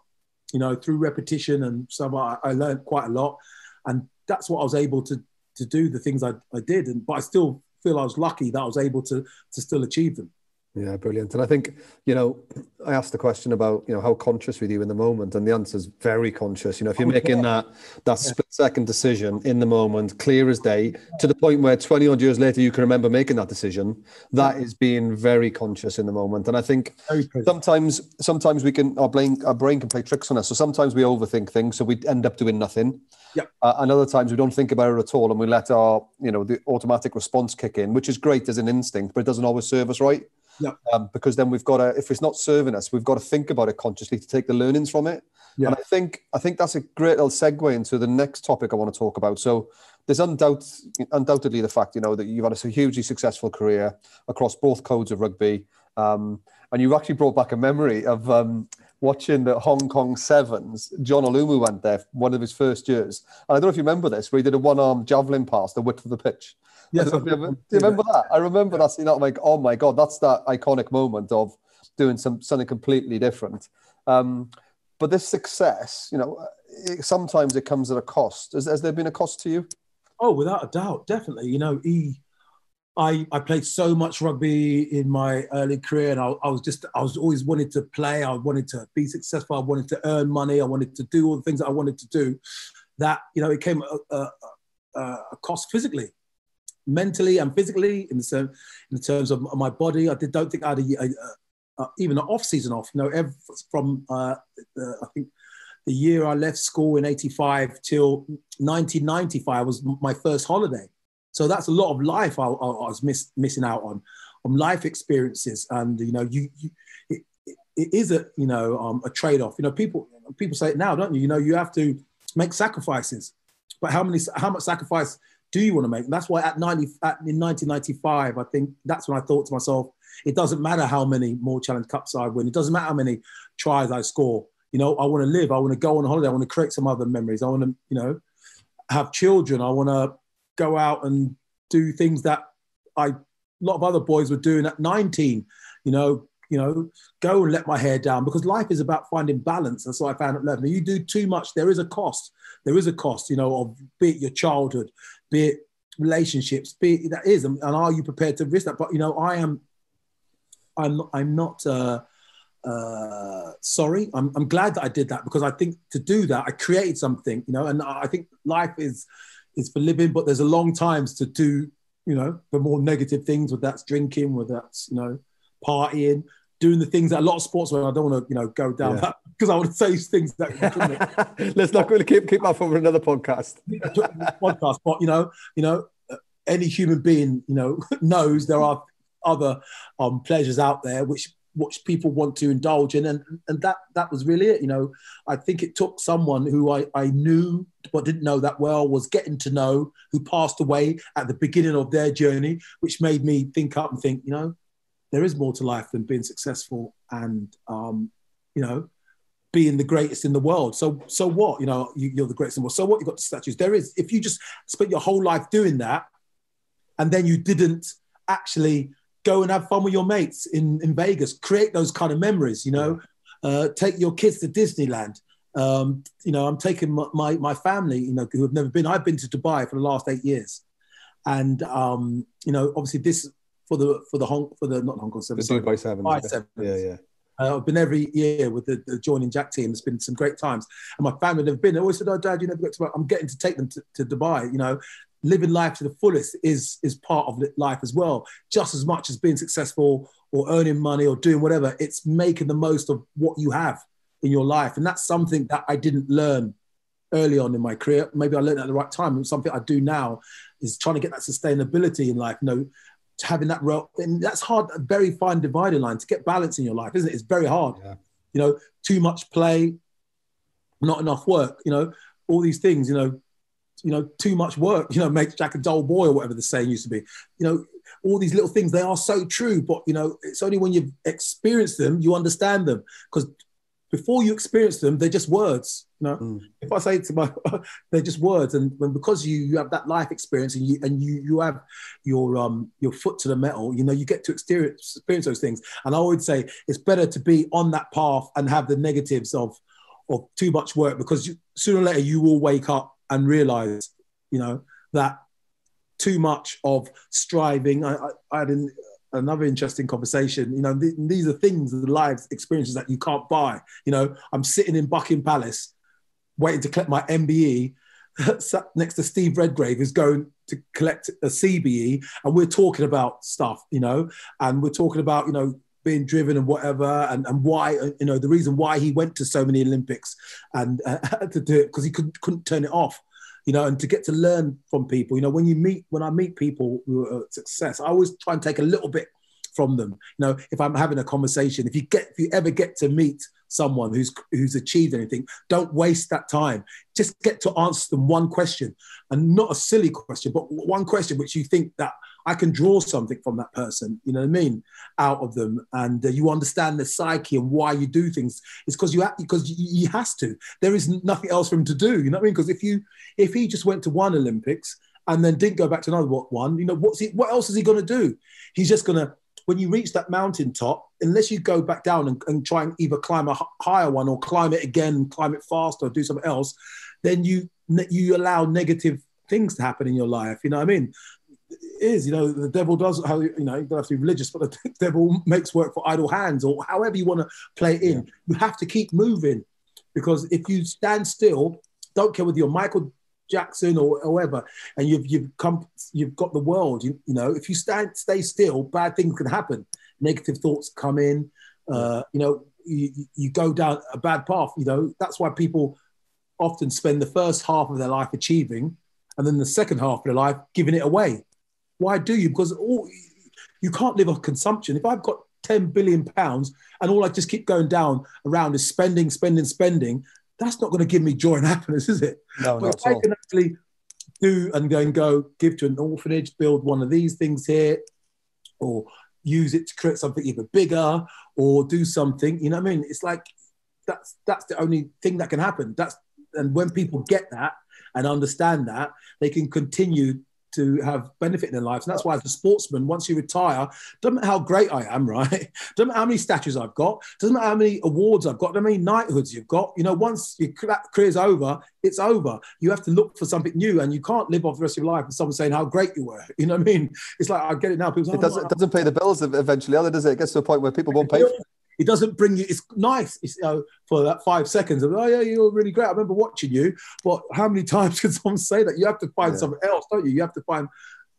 you know, through repetition and so I, I learned quite a lot. And that's what I was able to, to do, the things I, I did. And, but I still feel I was lucky that I was able to, to still achieve them. Yeah, brilliant. And I think, you know, I asked the question about, you know, how conscious with you in the moment, and the answer is very conscious. You know, if you're oh, making that that split second decision in the moment, clear as day, to the point where 20 odd years later you can remember making that decision, that is being very conscious in the moment. And I think sometimes sometimes we can our brain our brain can play tricks on us. So sometimes we overthink things, so we end up doing nothing. Yeah. Uh, and other times we don't think about it at all, and we let our, you know, the automatic response kick in, which is great as an instinct, but it doesn't always serve us right. Yeah. Um, because then we've got to, if it's not serving us, we've got to think about it consciously to take the learnings from it. Yeah. And I think I think that's a great little segue into the next topic I want to talk about. So there's undoubt, undoubtedly the fact, you know, that you've had a hugely successful career across both codes of rugby. Um, and you've actually brought back a memory of um, watching the Hong Kong Sevens. Jonah Lomu went there one of his first years. And I don't know if you remember this, where he did a one-arm javelin pass the width of the pitch. Yes, do you remember that? I remember that scene. I'm like, oh my god, that's that iconic moment of doing some something completely different. Um, but this success, you know, it, sometimes it comes at a cost. Has, has, there been a cost to you? Oh, without a doubt, definitely. You know, he, I, I played so much rugby in my early career, and I, I, was just, I was always wanted to play. I wanted to be successful. I wanted to earn money. I wanted to do all the things that I wanted to do. That you know, it came a, a, a cost physically mentally and physically in the term, in the terms of my body. I did, don't think I had a, a, even an off season off. You know, every, from uh, I think the year I left school in '85 till 1995 was my first holiday. So that's a lot of life I, I, I was miss, missing out on, on life experiences. And you know, you, you it, it is a you know um, a trade off. You know, people people say it now, don't you? You know, you have to make sacrifices. But how many how much sacrifice do you want to make? And that's why at 90, at, in 1995, I think that's when I thought to myself, it doesn't matter how many more Challenge Cups I win. It doesn't matter how many tries I score. You know, I want to live. I want to go on holiday. I want to create some other memories. I want to, you know, have children. I want to go out and do things that I, a lot of other boys were doing at 19. You know, you know, go and let my hair down because life is about finding balance. That's what I found at 11. You do too much, there is a cost. There is a cost, you know, of be it your childhood, be it relationships, be it, that is, and, and are you prepared to risk that? But you know, I am, I'm, I'm not. Uh, uh, sorry. I'm, I'm glad that I did that because I think to do that, I created something, you know, and I think life is is for living, but there's a long times to do, you know, the more negative things, whether that's drinking, whether that's, you know, partying, doing the things that a lot of sportsmen, I don't want to, you know, go down yeah. that because I want to say things that. Let's not really keep, keep that for another podcast. podcast, but you know, you know, any human being, you know, knows there are other um, pleasures out there which which people want to indulge in. And and that that was really it you know. I think it took someone who i i knew but didn't know that well was getting to know who passed away at the beginning of their journey which made me think up and think you know there is more to life than being successful and um you know being the greatest in the world. So so what? You know you, are the greatest in the world. So what? You got the statues. There is. If you just spent your whole life doing that and then you didn't actually go and have fun with your mates in, in Vegas, create those kind of memories, you know, uh, take your kids to Disneyland. Um, you know, I'm taking my, my, my, family, you know, who have never been, I've been to Dubai for the last eight years. And, um, you know, obviously this for the, for the Hong, for the, not Hong Kong seven, the Dubai seven. Dubai seven. Yeah, yeah. Uh, I've been every year with the, the joining Jack team. It's been some great times. And my family have been. They always said, "Oh, Dad, you never got to." I'm getting to take them to, to Dubai. You know, living life to the fullest is is part of life as well. Just as much as being successful or earning money or doing whatever it's making the most of what you have in your life. And that's something that i didn't learn early on in my career. Maybe i learned at the right time. And something i do now is trying to get that sustainability in life you know having that role and that's hard a very fine dividing line to get balance in your life isn't it? It's very hard. Yeah. you know too much play not enough work you know all these things you know you know, too much work, you know, makes Jack a dull boy or whatever the saying used to be. You know, all these little things, they are so true, but you know, it's only when you've experienced them, you understand them. Because before you experience them, they're just words. You know, mm. if I say to my, they're just words, and, and because you you have that life experience and you and you you have your um your foot to the metal, you know, you get to experience experience those things. And I would say it's better to be on that path and have the negatives of of too much work because you, sooner or later you will wake up and realize, you know, that too much of striving. I, I, I had an, another interesting conversation. You know, th- these are things, the lives, experiences that you can't buy. You know, I'm sitting in Buckingham Palace waiting to collect my MBE sat next to Steve Redgrave, who's going to collect a CBE, and we're talking about stuff, you know, and we're talking about, you know, being driven and whatever, and, and why, you know, the reason why he went to so many Olympics and uh, to do it because he couldn't, couldn't turn it off, you know, and to get to learn from people. You know, when you meet, when I meet people who are success, I always try and take a little bit from them. You know, if I'm having a conversation, if you get, if you ever get to meet someone who's who's achieved anything, don't waste that time. Just get to answer them one question, and not a silly question, but one question which you think that I can draw something from that person, you know what I mean, out of them, and uh, you understand the psyche and why you do things. It's because you have, because he has to. There is nothing else for him to do. You know what I mean? Because if you if he just went to one Olympics and then didn't go back to another one, you know what's he? What else is he going to do? He's just going to when you reach that mountaintop, unless you go back down and, and try and either climb a higher one or climb it again, climb it faster, or do something else, then you you allow negative things to happen in your life. You know what I mean? Is, you know, the devil does how you know you don't have to be religious, but the devil makes work for idle hands, or however you want to play in. Yeah. You have to keep moving because if you stand still, don't care whether you're Michael Jackson or whoever, and you've you've come, you've got the world. You, you know, if you stand stay still, bad things can happen. Negative thoughts come in. Uh, you know, you, you go down a bad path. You know, that's why people often spend the first half of their life achieving, and then the second half of their life giving it away. Why do you? Because all, you can't live on consumption. If I've got 10 billion pounds and all I just keep going down around is spending, spending, spending, that's not going to give me joy and happiness, is it? No, but if I can actually do and then go give to an orphanage, build one of these things here, or use it to create something even bigger, or do something. You know what I mean? It's like that's that's the only thing that can happen. That's and when people get that and understand that, they can continue to have benefit in their lives. And that's why, as a sportsman, once you retire, doesn't matter how great I am, right? Doesn't matter how many statues I've got, doesn't matter how many awards I've got, how many knighthoods you've got. You know, once your career's over, it's over. You have to look for something new, and you can't live off the rest of your life with someone saying how great you were. You know what I mean? It's like I get it now. People say, it doesn't, oh, doesn't pay the bills eventually, other does it? It gets to a point where people won't pay. For it. It doesn't bring you. It's nice it's, you know, for that five seconds of oh yeah, you're really great. I remember watching you, but how many times can someone say that? You have to find yeah. something else, don't you? You have to find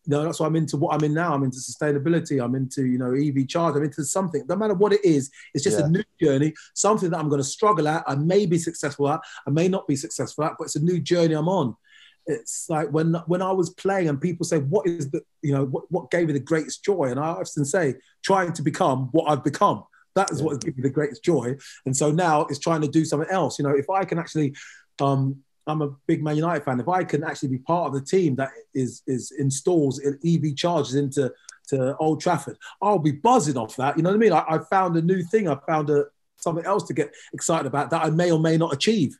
no, that's why I'm into what I'm in now. I'm into sustainability. I'm into, you know, EV charge. I'm into something. No matter what it is, it's just yeah. a new journey, something that I'm going to struggle at. I may be successful at. I may not be successful at, but it's a new journey I'm on. It's like when when I was playing and people say, "What is the, you know, what, what gave you the greatest joy?" And I often say, trying to become what I've become. That is what gives me the greatest joy. And so now it's trying to do something else. You know, if I can actually um, I'm a big Man United fan. If I can actually be part of the team that is is installs EV chargers into to Old Trafford, I'll be buzzing off that. You know what I mean? I, I found a new thing. I found a, something else to get excited about that I may or may not achieve.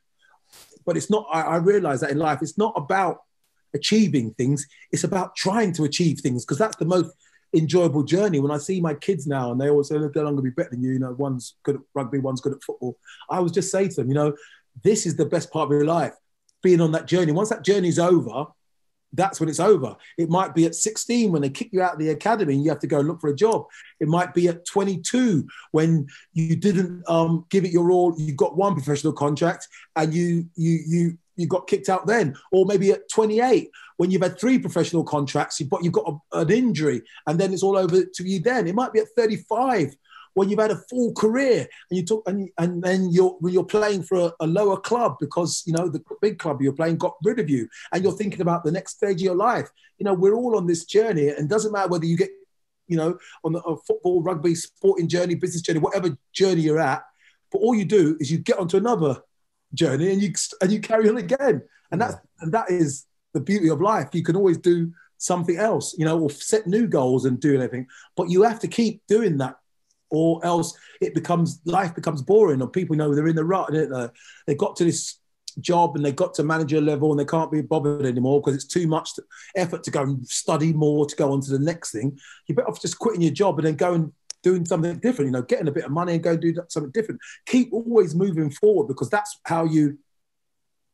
But it's not. I, I realize that in life, it's not about achieving things. It's about trying to achieve things because that's the most enjoyable journey. When I see my kids now and they always say, look, they're not going to be better than you. You know, one's good at rugby, one's good at football. I always just say to them, you know, this is the best part of your life being on that journey. Once that journey's over, that's when it's over. It might be at 16 when they kick you out of the academy and you have to go look for a job. It might be at 22 when you didn't um, give it your all. You got one professional contract and you you you you got kicked out then. Or maybe at 28 when you've had three professional contracts, but you've got a, an injury and then it's all over to you. Then it might be at 35 when you've had a full career and you took and, and then you're you're playing for a, a, lower club because you know the big club you're playing got rid of you and you're thinking about the next stage of your life you know we're all on this journey and doesn't matter whether you get you know on the football rugby sporting journey business journey whatever journey you're at but all you do is you get onto another journey and you and you carry on again. And that's and that is the beauty of life. You can always do something else you know or set new goals and do anything but you have to keep doing that or else it becomes life becomes boring or people know they're in the rut they? they got to this job and they got to manager level and they can't be bothered anymore because it's too much effort to go and study more to go on to the next thing. You're better off just quitting your job and then going doing something different you know getting a bit of money and go do something different keep always moving forward because that's how you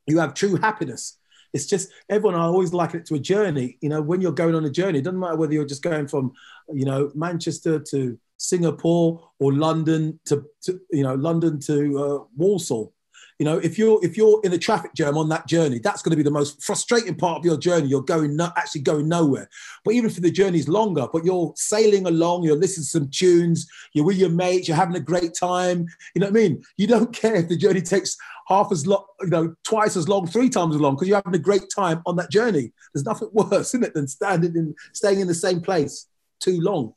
you have true happiness it's just everyone I always liken it to a journey. You know, when you're going on a journey, it doesn't matter whether you're just going from, you know, Manchester to Singapore or London to, to you know London to uh, Walsall. You know, if you're if you're in a traffic jam on that journey, that's going to be the most frustrating part of your journey. You're going no, actually going nowhere. But even if the journey's longer, but you're sailing along, you're listening to some tunes, you're with your mates, you're having a great time. You know what I mean? You don't care if the journey takes half as long, you know, twice as long, three times as long, because you're having a great time on that journey. There's nothing worse, isn't it, than standing in staying in the same place too long.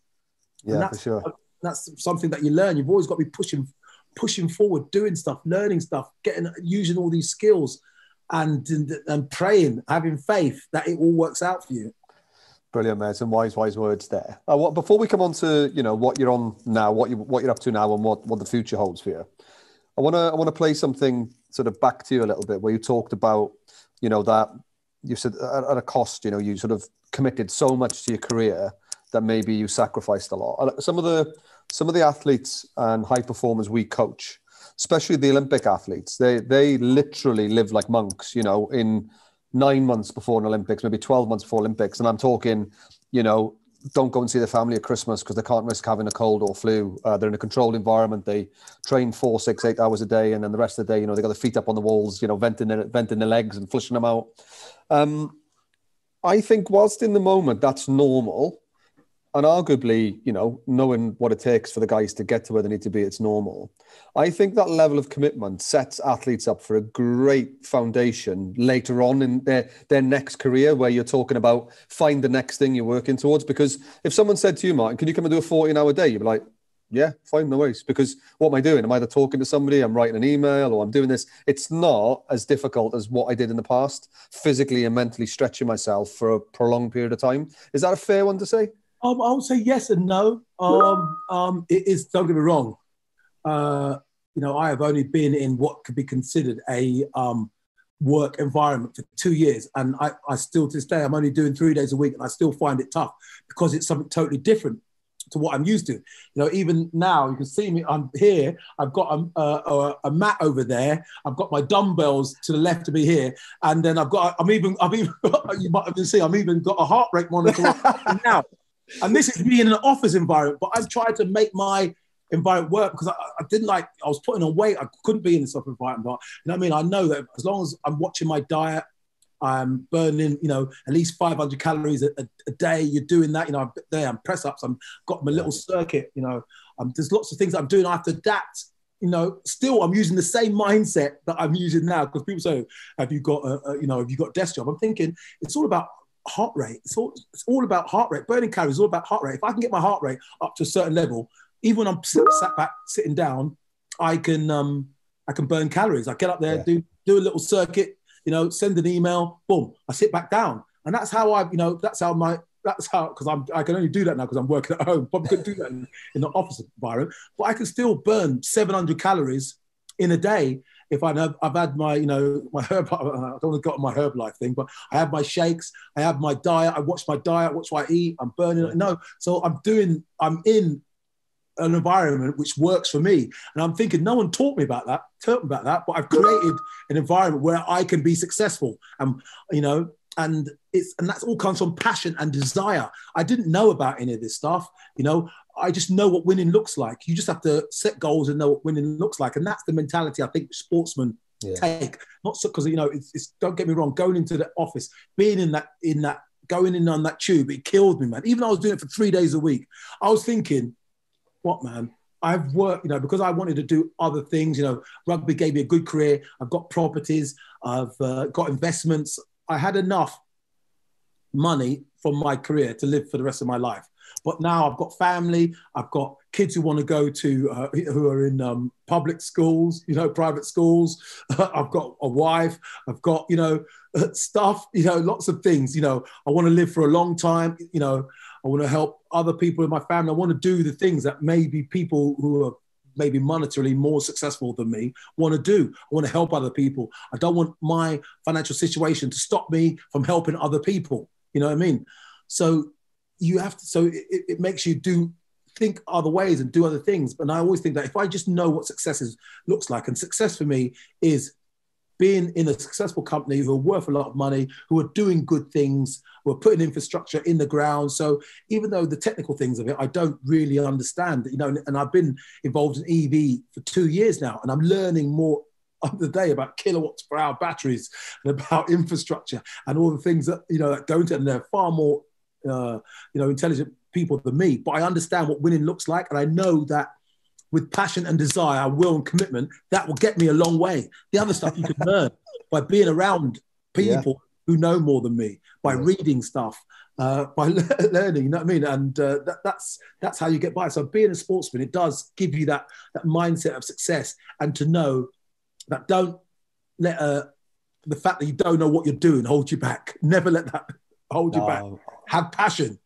Yeah, for sure. That's something that you learn. You've always got to be pushing, pushing forward, doing stuff, learning stuff, getting using all these skills, and and, and praying, having faith that it all works out for you. Brilliant, mate. Some wise, wise words there. Uh, what, before we come on to you know what you're on now, what you what you're up to now, and what what the future holds for you, I want to I want to play something sort of back to you a little bit where you talked about you know that you said at a cost, you know, you sort of committed so much to your career that maybe you sacrificed a lot. Some of the some of the athletes and high performers we coach, especially the Olympic athletes, they they literally live like monks. You know, in nine months before an Olympics, maybe twelve months before Olympics, and I'm talking, you know, don't go and see their family at Christmas because they can't risk having a cold or flu. Uh, they're in a controlled environment. They train four, six, eight hours a day, and then the rest of the day, you know, they got their feet up on the walls, you know, venting their, venting their legs and flushing them out. Um, I think whilst in the moment that's normal, and arguably, you know, knowing what it takes for the guys to get to where they need to be, it's normal. I think that level of commitment sets athletes up for a great foundation later on in their, their next career, where you're talking about find the next thing you're working towards. Because if someone said to you, Martin, can you come and do a 14 hour day? You'd be like, Yeah, fine, no worries. Because what am I doing? I'm either talking to somebody, I'm writing an email, or I'm doing this. It's not as difficult as what I did in the past, physically and mentally stretching myself for a prolonged period of time. Is that a fair one to say? Um, I would say yes and no. Um, um, it is, don't get me wrong. Uh, you know, I have only been in what could be considered a um, work environment for two years. And I, I still, to this day, I'm only doing three days a week and I still find it tough because it's something totally different to what I'm used to. You know, even now you can see me. I'm here. I've got a, a, a, mat over there. I've got my dumbbells to the left of me here, and then I've got. I'm even. I've even. you might have seen. I'm even got a heart rate monitor now. And this is me in an office environment. But I've tried to make my environment work because I, I, didn't like. I was putting on weight. I couldn't be in this office environment. But you know what I mean. I know that as long as I'm watching my diet, I'm burning, you know, at least 500 calories a, a, a day. You're doing that, you know, I'm there, I'm press ups, I'm got my little circuit, you know. Um, there's lots of things I'm doing. I have to adapt. You know, still I'm using the same mindset that I'm using now because people say, "Have you got a, a, you know, have you got desk job?" I'm thinking it's all about heart rate. It's all it's all about heart rate. Burning calories is all about heart rate. If I can get my heart rate up to a certain level, even when I'm sit, sat back sitting down, I can um I can burn calories. I get up there, yeah. do do a little circuit, you know, send an email, boom, I sit back down. And that's how I, you know, that's how my, that's how, because I'm, I can only do that now because I'm working at home. Probably couldn't do that in, in the office environment, but I can still burn 700 calories in a day if I have, I've had my, you know, my herb, I don't want to go on my Herbalife thing, but I have my shakes, I have my diet, I watch my diet, watch what I eat, I'm burning it. No, so I'm doing, I'm in an environment which works for me. And I'm thinking, no one taught me about that, taught me about that, but I've created an environment where I can be successful. And you know, and it's and that's all comes from passion and desire. I didn't know about any of this stuff, you know. I just know what winning looks like. You just have to set goals and know what winning looks like, and that's the mentality I think sportsmen yeah. take. Not so because so, you know, it's, it's don't get me wrong. Going into the office, being in that in that going in on that tube, it killed me, man. Even though I was doing it for three days a week, I was thinking, what, man? I've worked, you know, because I wanted to do other things. You know, rugby gave me a good career. I've got properties. I've uh, got investments. I had enough money from my career to live for the rest of my life. But now I've got family. I've got kids who want to go to uh, who are in um, public schools, you know, private schools. I've got a wife. I've got you know stuff. You know, lots of things. You know, I want to live for a long time. You know, I want to help other people in my family. I want to do the things that maybe people who are maybe monetarily more successful than me want to do. I want to help other people. I don't want my financial situation to stop me from helping other people. You know what I mean? So you have to, so it, it makes you do think other ways and do other things. But I always think that if I just know what success is, looks like, and success for me is being in a successful company who are worth a lot of money, who are doing good things, who are putting infrastructure in the ground. So even though the technical things of it, I don't really understand, you know, and I've been involved in EV for two years now, and I'm learning more of the day about kilowatts per hour batteries and about infrastructure and all the things that, you know, that go into it. And they're far more, uh, you know, intelligent people than me, but I understand what winning looks like. And I know that with passion and desire, will and commitment, that will get me a long way. The other stuff you can learn by being around people yeah. who know more than me, by yes. reading stuff, uh, by learning. You know what I mean? And uh, that, that's that's how you get by. So being a sportsman, it does give you that that mindset of success, and to know that don't let uh, the fact that you don't know what you're doing hold you back. Never let that hold no. you back. Have passion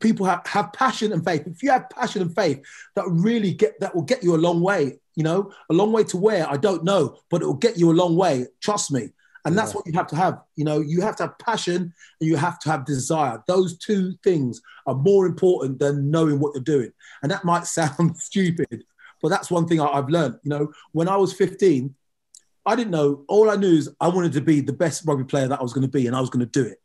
people have, have passion and faith. If you have passion and faith, that really get that will get you a long way. You know, a long way to where I don't know, but it will get you a long way. Trust me. And that's what you have to have. You know, you have to have passion and you have to have desire. Those two things are more important than knowing what you're doing. And that might sound stupid, but that's one thing I, I've learned. You know, when I was 15, I didn't know. All I knew is I wanted to be the best rugby player that I was going to be, and I was going to do it.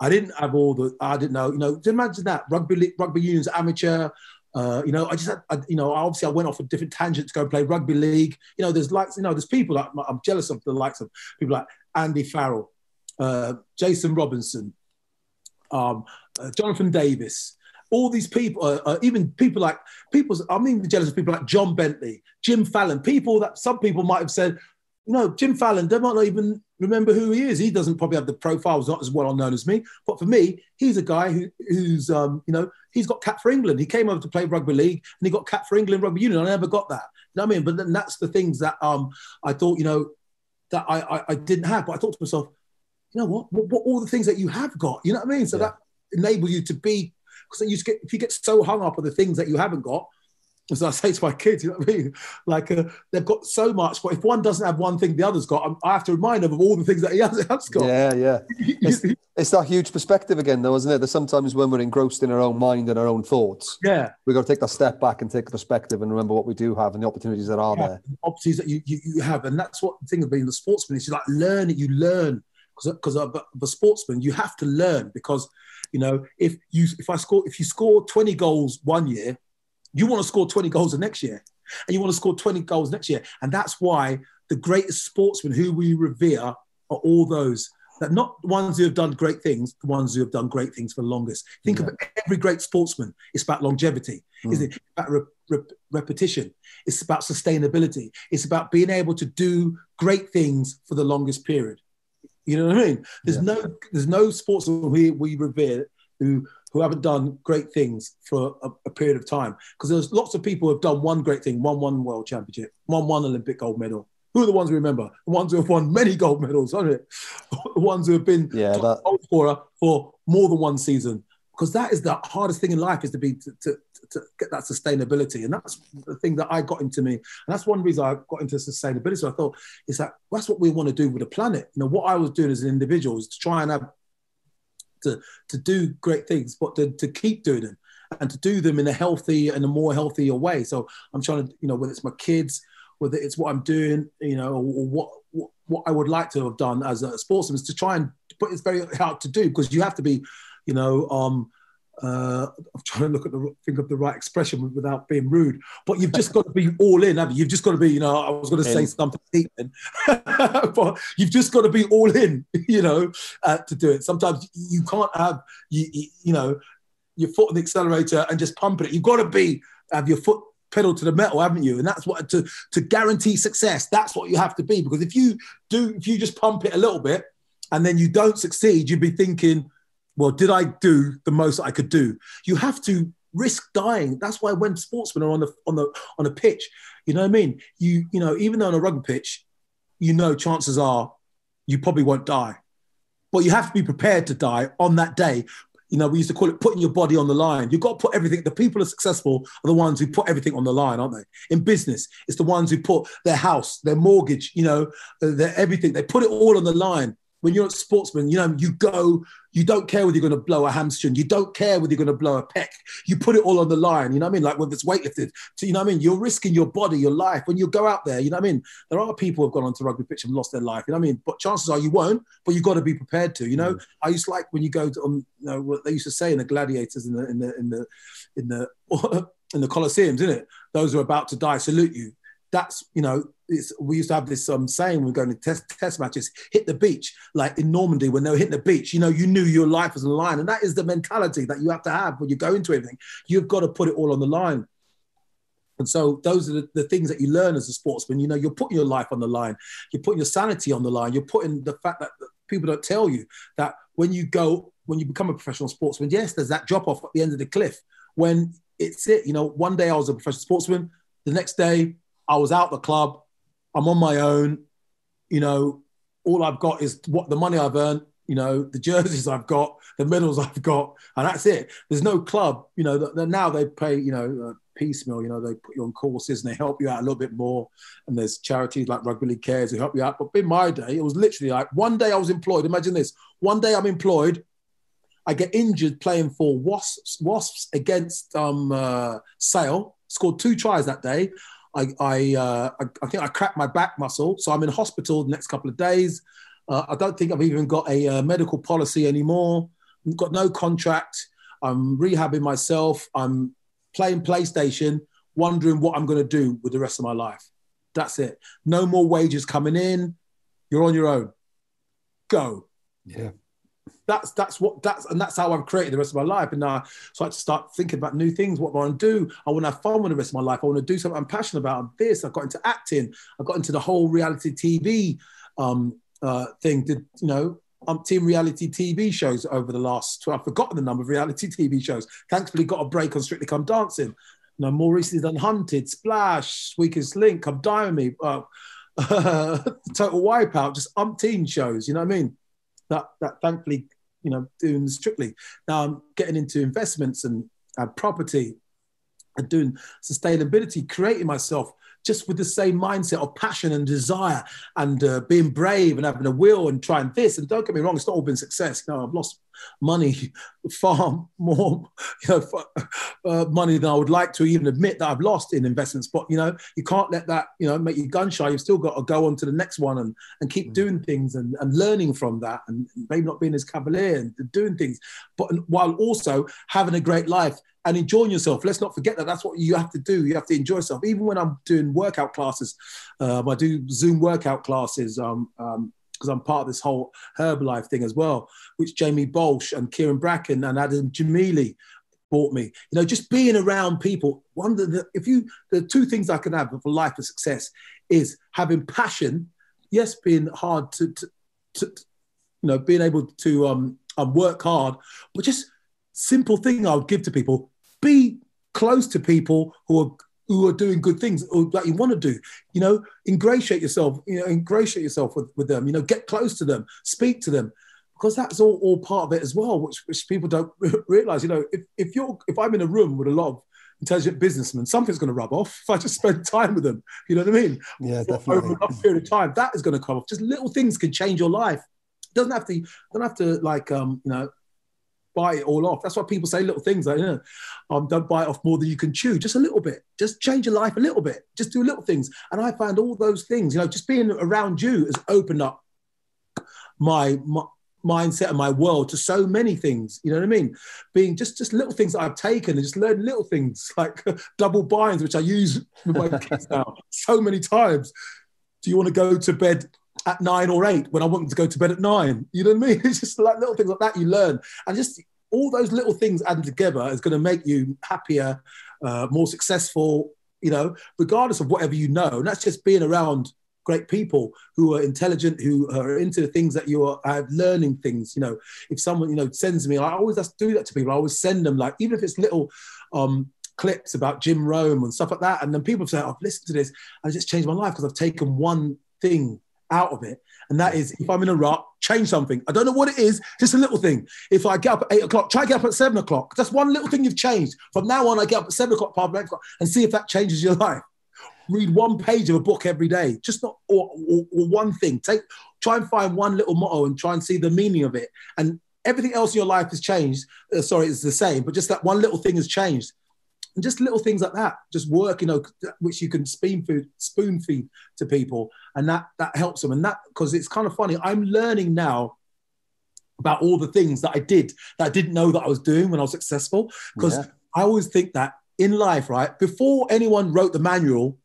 I didn't have all the, I didn't know, you know, imagine that rugby, rugby unions, amateur, uh, you know, I just had, I, you know, obviously I went off a different tangent to go play rugby league. You know, there's likes, you know, there's people like, I'm jealous of the likes of people like Andy Farrell, uh, Jason Robinson, um, uh, Jonathan Davies, all these people, uh, uh, even people like people, I'm even jealous of people like John Bentley, Jim Fallon, people that some people might have said, you know, Jim Fallon, they might not even remember who he is. He doesn't probably have the profiles not as well known as me. But for me, he's a guy who, who's, um, you know, he's got cap for England. He came over to play rugby league and he got cap for England rugby union. I never got that. You know what I mean? But then that's the things that um, I thought, you know, that I, I, I didn't have. But I thought to myself, you know what? what, what all the things that you have got, you know what I mean? So yeah. that enables you to be, because you get, if you get so hung up on the things that you haven't got, as I say to my kids, you know what I mean? Like uh, they've got so much, but if one doesn't have one thing the other's got, I have to remind them of all the things that he has, has got. Yeah, yeah. It's, it's, that huge perspective again, though, isn't it? That sometimes when we're engrossed in our own mind and our own thoughts. Yeah, we've got to take that step back and take a perspective and remember what we do have and the opportunities that are yeah, there. Opportunities that you, you, you have, and that's what the thing of being a sportsman is. You like learn it. You learn because of a sportsman, you have to learn because you know if you if I score if you score 20 goals one year you want to score 20 goals the next year, and you want to score 20 goals next year. And that's why the greatest sportsmen who we revere are all those that not the ones who have done great things, the ones who have done great things for the longest. Think yeah. of every great sportsman. It's about longevity, mm. isn't it? It's about re- re- repetition. It's about sustainability. It's about being able to do great things for the longest period. You know what I mean? There's yeah. no there's no sportsman we we revere who who haven't done great things for a, a period of time. Because there's lots of people who have done one great thing, won one world championship, won one Olympic gold medal. Who are the ones we remember? The ones who have won many gold medals, aren't it? the ones who have been yeah, that... goal scorer for more than one season. Because that is the hardest thing in life is to be to, to, to get that sustainability. And that's the thing that I got into me. And that's one reason I got into sustainability. So I thought, is that that's what we want to do with the planet. You know, what I was doing as an individual is to try and have to, to do great things, but to, to keep doing them and to do them in a healthy and a more healthier way. So I'm trying to, you know, whether it's my kids, whether it's what I'm doing, you know, or, what, what, I would like to have done as a sportsman is to try and, but it's very hard to do because you have to be, you know, um, uh, I'm trying to look at the think of the right expression without being rude, but you've just got to be all in, haven't you? You've just got to be, you know, I was going to say something deep, but you've just got to be all in, you know, uh, to do it. Sometimes you can't have, you, you know, your foot on the accelerator and just pump it. You've got to be have your foot pedal to the metal, haven't you? And that's what to to guarantee success. That's what you have to be because if you do, if you just pump it a little bit and then you don't succeed, you'd be thinking well, did I do the most I could do? You have to risk dying. That's why when sportsmen are on the on the on a pitch, you know what I mean. You you know even though on a rugby pitch, you know chances are you probably won't die, but you have to be prepared to die on that day. You know, we used to call it putting your body on the line. You've got to put everything. The people who are successful are the ones who put everything on the line, aren't they? In business, it's the ones who put their house, their mortgage, you know, uh, their everything. They put it all on the line when you're a sportsman, you know, you go, you don't care whether you're going to blow a hamstring, you don't care whether you're going to blow a pec. You put it all on the line, you know what I mean? Like when it's weightlifted, so, you know what I mean? You're risking your body, your life. When you go out there, you know what I mean? There are people who've gone onto rugby pitch and lost their life, you know what I mean? But chances are you won't, but you've got to be prepared to, you know? Mm. I used to like when you go to, um, you know, what they used to say in the gladiators in the, in the, in the, in the, in the Colosseums, isn't it? Those who are about to die salute you that's you know we used to have this um, saying when we are going to test test matches hit the beach like in normandy when they were hitting the beach you know you knew your life was on the line and that is the mentality that you have to have when you go into everything. You've got to put it all on the line. And so those are the, the things that you learn as a sportsman. You know you're putting your life on the line. You're putting your sanity on the line. You're putting the fact that people don't tell you that when you go when you become a professional sportsman yes there's that drop off at the end of the cliff when it's it. You know one day i was a professional sportsman the next day I was out the club. I'm on my own. You know, all I've got is what the money I've earned. You know, the jerseys I've got, the medals I've got, and that's it. There's no club. You know, now they pay. You know, uh, piecemeal. You know, they put you on courses and they help you out a little bit more. And there's charities like Rugby League Cares who help you out. But in my day, it was literally like one day I was employed. Imagine this: one day I'm employed. I get injured playing for Wasps, Wasps against um, uh, Sale. Scored two tries that day. I I, uh, I, I think I cracked my back muscle, so I'm in hospital the next couple of days. Uh, I don't think I've even got a uh, medical policy anymore. I've got no contract. I'm rehabbing myself. I'm playing PlayStation, wondering what I'm going to do with the rest of my life. That's it. No more wages coming in. You're on your own. Go. Yeah. That's that's what that's and that's how I've created the rest of my life. And now I had to start thinking about new things. What I want to do? I want to have fun with the rest of my life. I want to do something I'm passionate about. This I got into acting. I got into the whole reality TV um, uh, thing. Did you know? I'm team reality TV shows over the last. I've forgotten the number of reality TV shows. Thankfully, got a break on Strictly Come Dancing. You know, more recently than Hunted, Splash, Weakest Link, Come Dine with Me, uh, Total Wipeout, just umpteen shows. You know what I mean? That that thankfully you know, doing strictly. Now I'm getting into investments and uh, property and doing sustainability, creating myself just with the same mindset of passion and desire and uh, being brave and having a will and trying this. And don't get me wrong, it's not all been success. You know, I've lost money far more, you know, uh, money than I would like to even admit that I've lost in investments. But you know, you can't let that you know make you gun shy. You've still got to go on to the next one and and keep mm. doing things and, and learning from that and maybe not being as cavalier and doing things, but while also having a great life and enjoying yourself. Let's not forget that that's what you have to do. You have to enjoy yourself. Even when I'm doing workout classes, um, I do Zoom workout classes. Um, um, because I'm part of this whole Herbalife thing as well, which Jamie Baulch and Kyran Bracken and Adam Gemili bought me. You know, just being around people. One of the if you the two things I can have for life and success is having passion. Yes, being hard to, to, to you know, being able to um, um work hard, but just simple thing I would give to people: be close to people who are who are doing good things or that you want to do. You know, ingratiate yourself, you know, ingratiate yourself with, with them, you know, get close to them, speak to them. Because that's all, all part of it as well, which, which people don't realize. You know, if, if you're if I'm in a room with a lot of intelligent businessmen, something's going to rub off if I just spend time with them. You know what I mean? Yeah, definitely. Over a period of time, that is going to come off. Just little things can change your life. It doesn't have to. Don't have to like um, you know bite it all off. That's why people say little things like, you know, um, don't bite off more than you can chew, just a little bit. Just change your life a little bit. Just do little things. And I found all those things, you know, just being around you has opened up my, my mindset and my world to so many things. You know what I mean? Being just just little things that I've taken and just learned little things like double binds, which I use with my kids now so many times. Do you want to go to bed at nine or eight when I want to go to bed at nine. You know what I mean? It's just like little things like that you learn. And just all those little things added together is going to make you happier, uh, more successful, you know, regardless of whatever you know. And that's just being around great people who are intelligent, who are into the things that you are, are learning things. You know, if someone, you know, sends me, I always just do that to people. I always send them like, even if it's little, um, clips about Jim Rohn and stuff like that. And then people say, I've listened to this and it's just changed my life because I've taken one thing out of it. And that is if I'm in a rut, change something. I don't know what it is, just a little thing. If I get up at eight o'clock, try to get up at seven o'clock. That's one little thing you've changed. From now on, I get up at seven o'clock, five o'clock and see if that changes your life. Read one page of a book every day, just not or, or, or one thing. Take try and find one little motto and try and see the meaning of it. And everything else in your life has changed. Uh, sorry, it's the same, but just that one little thing has changed and just little things like that just work you know which you can spoon feed spoon feed to people and that that helps them. And that because it's kind of funny i'm learning now about all the things that i did that i didn't know that i was doing when i was successful. Because yeah. i always think that in life right before anyone wrote the manual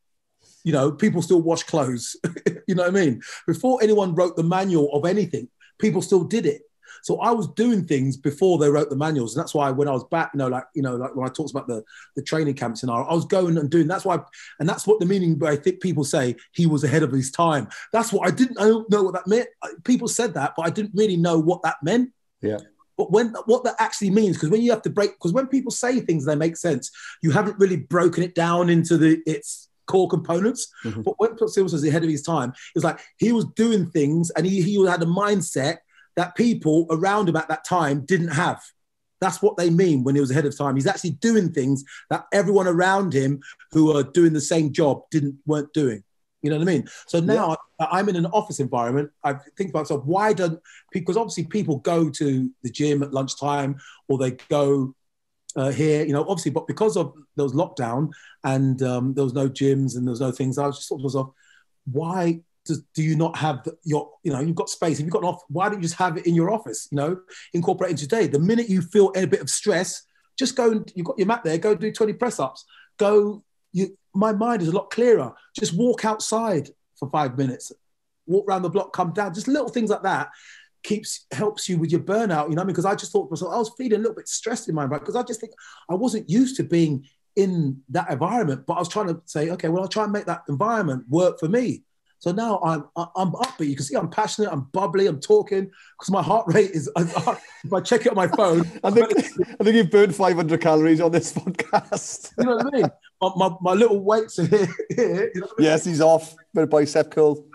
you know people still wash clothes you know what i mean? Before anyone wrote the manual of anything people still did it so I was doing things before they wrote the manuals, and that's why when I was back, you know, like you know, like when I talked about the the training camps and all, I was going and doing. That's why, and that's what the meaning. But I think people say he was ahead of his time. That's what I didn't. I don't know what that meant. People said that, but I didn't really know what that meant. Yeah. But when what that actually means, because when you have to break, because when people say things, they make sense. You haven't really broken it down into the its core components. Mm-hmm. But when Silver was ahead of his time, it was like he was doing things and he, he had a mindset that people around him at that time didn't have. That's what they mean when he was ahead of time. He's actually doing things that everyone around him who are doing the same job didn't weren't doing. You know what I mean? So now yeah. I'm in an office environment. I think about myself, why don't because obviously people go to the gym at lunchtime or they go uh, here, you know, obviously, but because of there was lockdown and um, there was no gyms and there was no things, I was just thought to myself, why do, do you not have the, your, you know, you've got space. If you've got an off, why don't you just have it in your office? You know, incorporate into today. The minute you feel a bit of stress, just go and you've got your mat there. Go do twenty press ups. Go. You, my mind is a lot clearer. Just walk outside for five minutes. Walk around the block. Come down. Just little things like that. keeps helps you with your burnout. You know, I mean, because I just thought to myself, I was feeling a little bit stressed in my mind because I just think I wasn't used to being in that environment. But I was trying to say, okay, well, I'll try and make that environment work for me. So now I'm I'm upbeat. You can see I'm passionate. I'm bubbly. I'm talking because my heart rate is. if I check it on my phone, I think I think you've burned 500 calories on this podcast. you know what I mean? My, my, my little weights are here. here you know I mean? Yes, he's off. Bit of bicep curl.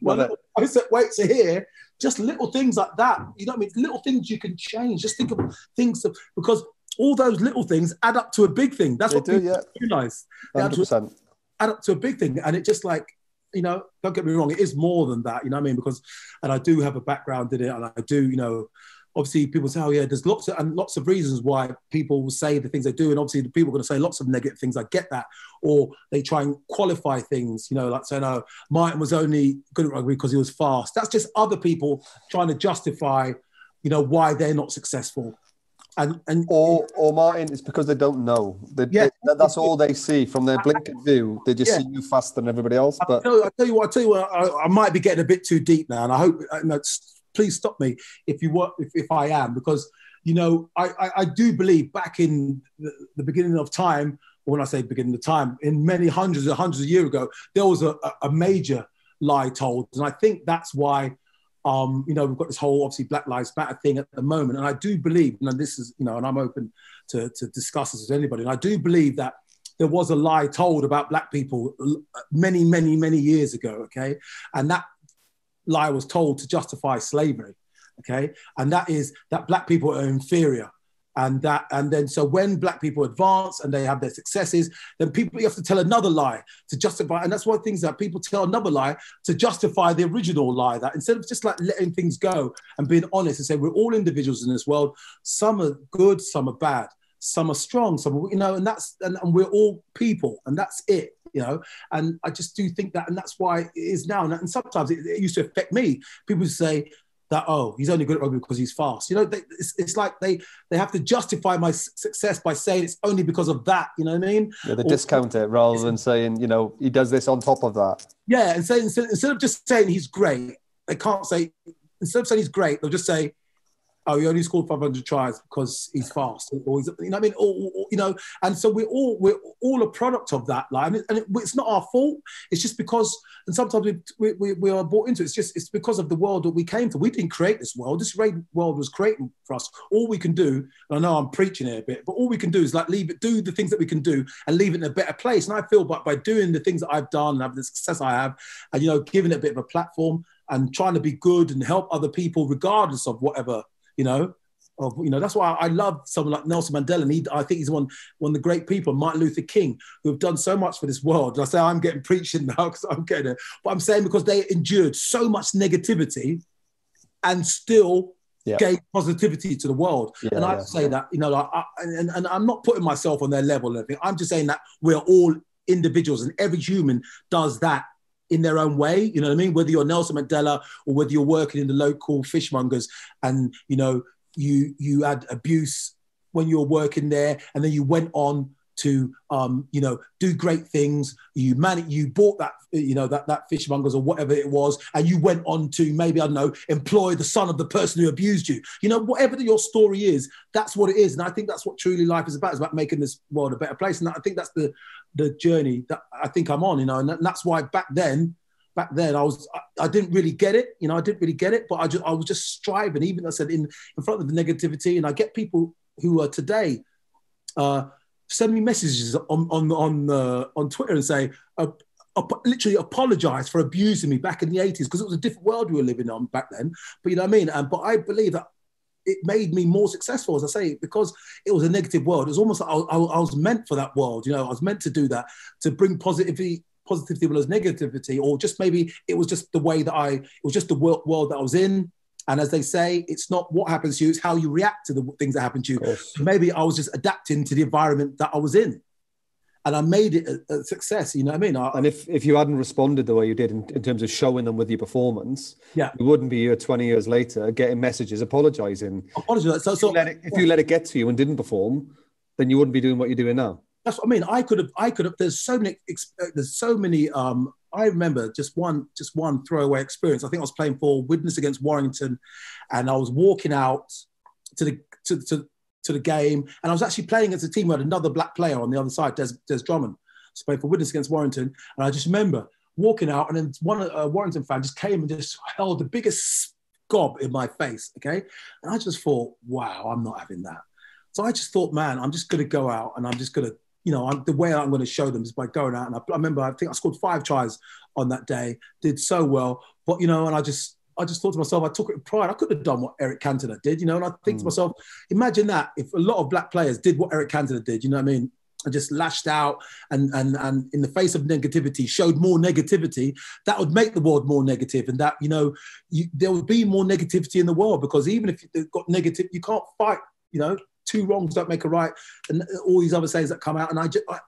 My little bicep weights are here. Just little things like that. You know what I mean? Little things you can change. Just think of things of, because all those little things add up to a big thing. That's they what do, yeah. realize. Hundred percent. Add up to a big thing, and it just like you know, don't get me wrong, it is more than that, you know what I mean? Because, and I do have a background in it, and I do, you know, obviously people say, oh yeah, there's lots of and lots of reasons why people say the things they do, and obviously the people are going to say lots of negative things. I get that, or they try and qualify things, you know, like saying, oh, Martin was only good at rugby because he was fast. That's just other people trying to justify, you know, why they're not successful. And, and or or Martin, it's because they don't know. They, yeah, they, that's all they see from their blinkered view. They just yeah. see you faster than everybody else. But I tell, you, I tell you what, I tell you what, I, I, might be getting a bit too deep now, and I hope. Uh, you know, please stop me if you want, if, if I am, because you know I, I, I do believe back in the, the, beginning of time. When I say beginning of time, in many hundreds and hundreds of years ago, there was a, a major lie told, and I think that's why um, you know, we've got this whole obviously Black Lives Matter thing at the moment, and I do believe, and this is, you know, and I'm open to, to discuss this with anybody, and I do believe that there was a lie told about black people many, many, many years ago, okay, and that lie was told to justify slavery, okay, and that is that black people are inferior, and that and then so when black people advance and they have their successes then people you have to tell another lie to justify and that's one of the things that people tell another lie to justify the original lie that instead of just like letting things go and being honest and say we're all individuals in this world some are good some are bad some are strong some are, you know and that's and, and we're all people and that's it you know? And i just do think that and that's why it is now. And, and sometimes it, it used to affect me. People say that oh he's only good at rugby because he's fast. You know they, it's, it's like they they have to justify my success by saying it's only because of that you know what i mean? Yeah they or, discount it rather than saying you know he does this on top of that. Yeah and saying instead, instead of just saying he's great they can't say instead of saying he's great they'll just say oh, he only scored 500 tries because he's fast, or he's, you know, I mean, or, or, you know, and so we're all we're all a product of that, like, and, it, and it, it's not our fault. It's just because, and sometimes we, we, we are brought into it. It's just it's because of the world that we came to. We didn't create this world. This world was created for us. All we can do, I know I'm preaching it a bit, but all we can do is like leave it, do the things that we can do, and leave it in a better place. And I feel, but by doing the things that I've done and have the success I have, and you know, giving it a bit of a platform and trying to be good and help other people regardless of whatever you know, of you know that's why I love someone like Nelson Mandela, and he, I think he's one one of the great people, Martin Luther King, who have done so much for this world. And I say I'm getting preaching now because I'm getting it, but I'm saying because they endured so much negativity and still yeah. gave positivity to the world. Yeah, and I yeah, say that you know, like, I, and, and I'm not putting myself on their level. I'm just saying that we're all individuals, and every human does that in their own way. You know what I mean? Whether you're Nelson Mandela or whether you're working in the local fishmongers and you know you you had abuse when you were working there, and then you went on to um, you know do great things. You man, you bought that you know that that fishmongers or whatever it was, and you went on to maybe I don't know employ the son of the person who abused you. You know whatever your story is, that's what it is, and I think that's what truly life is about. It's about making this world a better place, and I think that's the the journey that I think I'm on, you know, and that's why back then, back then I was I, I, didn't really get it, you know, I didn't really get it, but I just I was just striving, even I said in in front of the negativity, and I get people who are today uh, send me messages on on on uh, on Twitter and say. Uh, literally apologize for abusing me back in the 80s because it was a different world we were living on back then. But you know what I mean? And but I believe that it made me more successful, as I say, because it was a negative world. It was almost like I, I, I, was meant for that world. You know, I was meant to do that to bring positivity, positivity as negativity, or just maybe it was just the way that I, it was just the world, world that I was in. And as they say, it's not what happens to you; it's how you react to the things that happen to you. Maybe I was just adapting to the environment that I was in and I made it a, a, success. You know what I mean? I, and if if you hadn't responded the way you did in, in terms of showing them with your performance, yeah, you wouldn't be here 20 years later getting messages apologizing. Apologise. So, so if, you, it, if you let it get to you and didn't perform, then you wouldn't be doing what you're doing now. That's what I mean. I could have, I could have. There's so many, uh, there's so many. Um, I remember just one, just one throwaway experience. I think I was playing for Widnes against Warrington, and I was walking out to the to, to, to the game, and I was actually playing as a team who had another black player on the other side, Des, Des Drummond. So playing for Widnes against Warrington, and I just remember walking out, and then one uh, Warrington fan just came and just held the biggest gob in my face. Okay, and I just thought, wow, I'm not having that. So I just thought, man, I'm just going to go out and I'm just going to, you know, I'm, the way I'm going to show them is by going out. And I, I remember, I think I scored five tries on that day, did so well. But, you know, and I just, I just thought to myself, I took it with pride. I could have done what Eric Cantona did, you know. And I think mm. to myself, imagine that if a lot of black players did what Eric Cantona did, you know what I mean? And just lashed out and and and in the face of negativity showed more negativity, that would make the world more negative, and that you know you, there would be more negativity in the world because even if you've got negative, you can't fight. You know, two wrongs don't make a right, and all these other sayings that come out. And I just, I,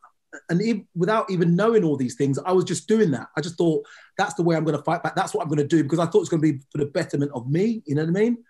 and even, without even knowing all these things, I was just doing that. I just thought that's the way I'm going to fight back. That's what I'm going to do because I thought it's going to be for the betterment of me. You know what I mean?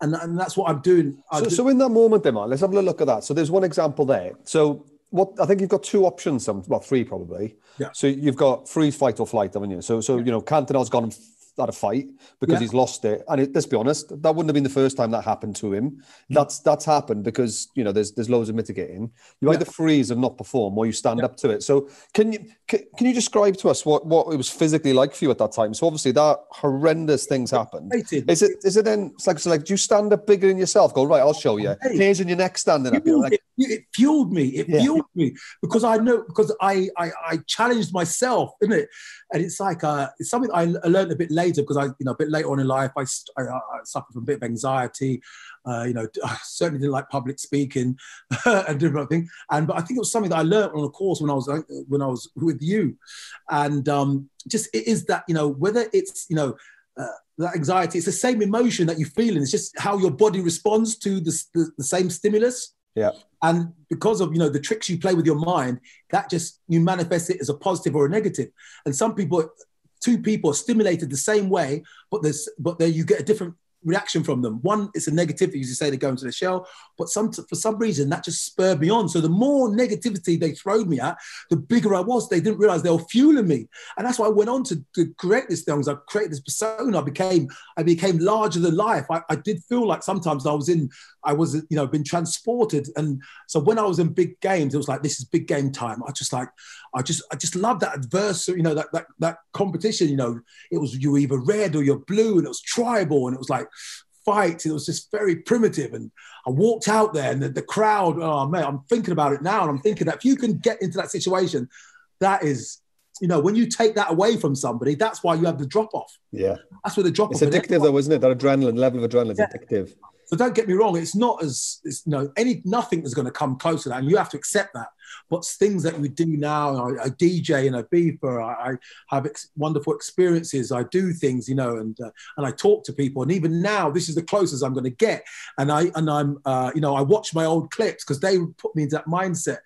And, and that's what I'm doing. So, so in that moment, then, man, let's have a look at that. So there's one example there. So what I think you've got two options, some well, three probably. Yeah. So you've got freeze, fight, or flight, haven't you? So, so you know, Cantona's gone had a fight because yeah. he's lost it. And it, let's be honest, that wouldn't have been the first time that happened to him. Mm. That's that's happened because you know there's there's loads of mitigating. You yeah. either freeze and not perform, or you stand yeah. up to it. So can you can, can you describe to us what what it was physically like for you at that time? So obviously that horrendous things happened. Is it is it then it's like so like do you stand up bigger than yourself? Go right, I'll show you. Oh, Here's in your neck standing up. Like, it fueled me. It fueled me because I know because I, I I challenged myself, isn't it? And it's like uh, it's something I learned a bit later because I you know a bit later on in life I, I, I suffered from a bit of anxiety. Uh, you know, I certainly didn't like public speaking and different things. And but I think it was something that I learned on a course when I was when I was with you, and um, just it is that you know whether it's you know. Uh, that anxiety, it's the same emotion that you feel, and it's just how your body responds to the, the, the same stimulus. Yeah. And because of you know the tricks you play with your mind, that just you manifest it as a positive or a negative. And some people, two people are stimulated the same way, but there's but there you get a different reaction from them. One, it's a negativity, you say, they go into the shell, but some for some reason that just spurred me on. So the more negativity they threw me at, the bigger I was. They didn't realize they were fueling me, and that's why I went on to, to create this things. I created this persona. I became I became larger than life. I, I did feel like sometimes I was in I was you know been transported, and so when I was in big games, it was like this is big game time. I just like I just I just love that adversary, you know, that that that competition. You know, it was you either red or you're blue, and it was tribal, and it was like fight. It was just very primitive. And I walked out there, and the, the crowd. Oh man, I'm thinking about it now, and I'm thinking that if you can get into that situation, that is you know, when you take that away from somebody, that's why you have the drop off. Yeah. That's where the drop off. It's addictive though, isn't it? That adrenaline level of adrenaline is yeah. addictive. So don't get me wrong, it's not as it's you know any nothing is going to come close to that, and you have to accept that. But things that we do now, I, I DJ in Ibiza, I, I have ex- wonderful experiences. I do things, you know, and uh, and I talk to people, and even now, this is the closest I'm going to get. And I and I'm, uh, you know, I watch my old clips because they put me into that mindset.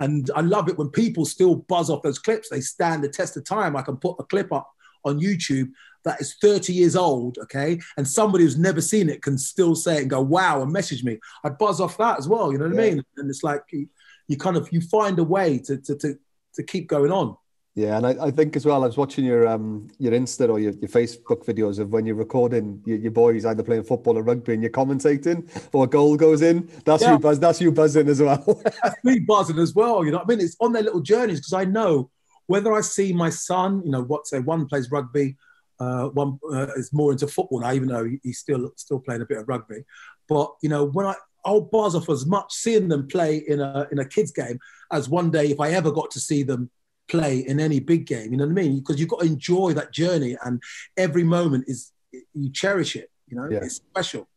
And I love it when people still buzz off those clips. They stand the test of time. I can put a clip up on YouTube that is 30 years old, okay, and somebody who's never seen it can still say it and go, wow, and message me. I buzz off that as well, you know what yeah. I mean? And it's like you, you, kind of you find a way to to to, to keep going on. Yeah, and I, I think as well, I was watching your um your Insta or your, your Facebook videos of when you're recording your, your boys either playing football or rugby and you're commentating or a goal goes in. That's yeah. you buzz. That's you buzzing as well. that's me buzzing as well. You know, I mean, it's on their little journeys because I know whether I see my son, you know, what say one plays rugby, uh, one uh, is more into football now, even though he's still still playing a bit of rugby. But you know, when I I'll buzz off as much seeing them play in a in a kids game as one day if I ever got to see them play in any big game. You know what I mean? Because you've got to enjoy that journey, and every moment is you cherish it. You know, yeah. it's special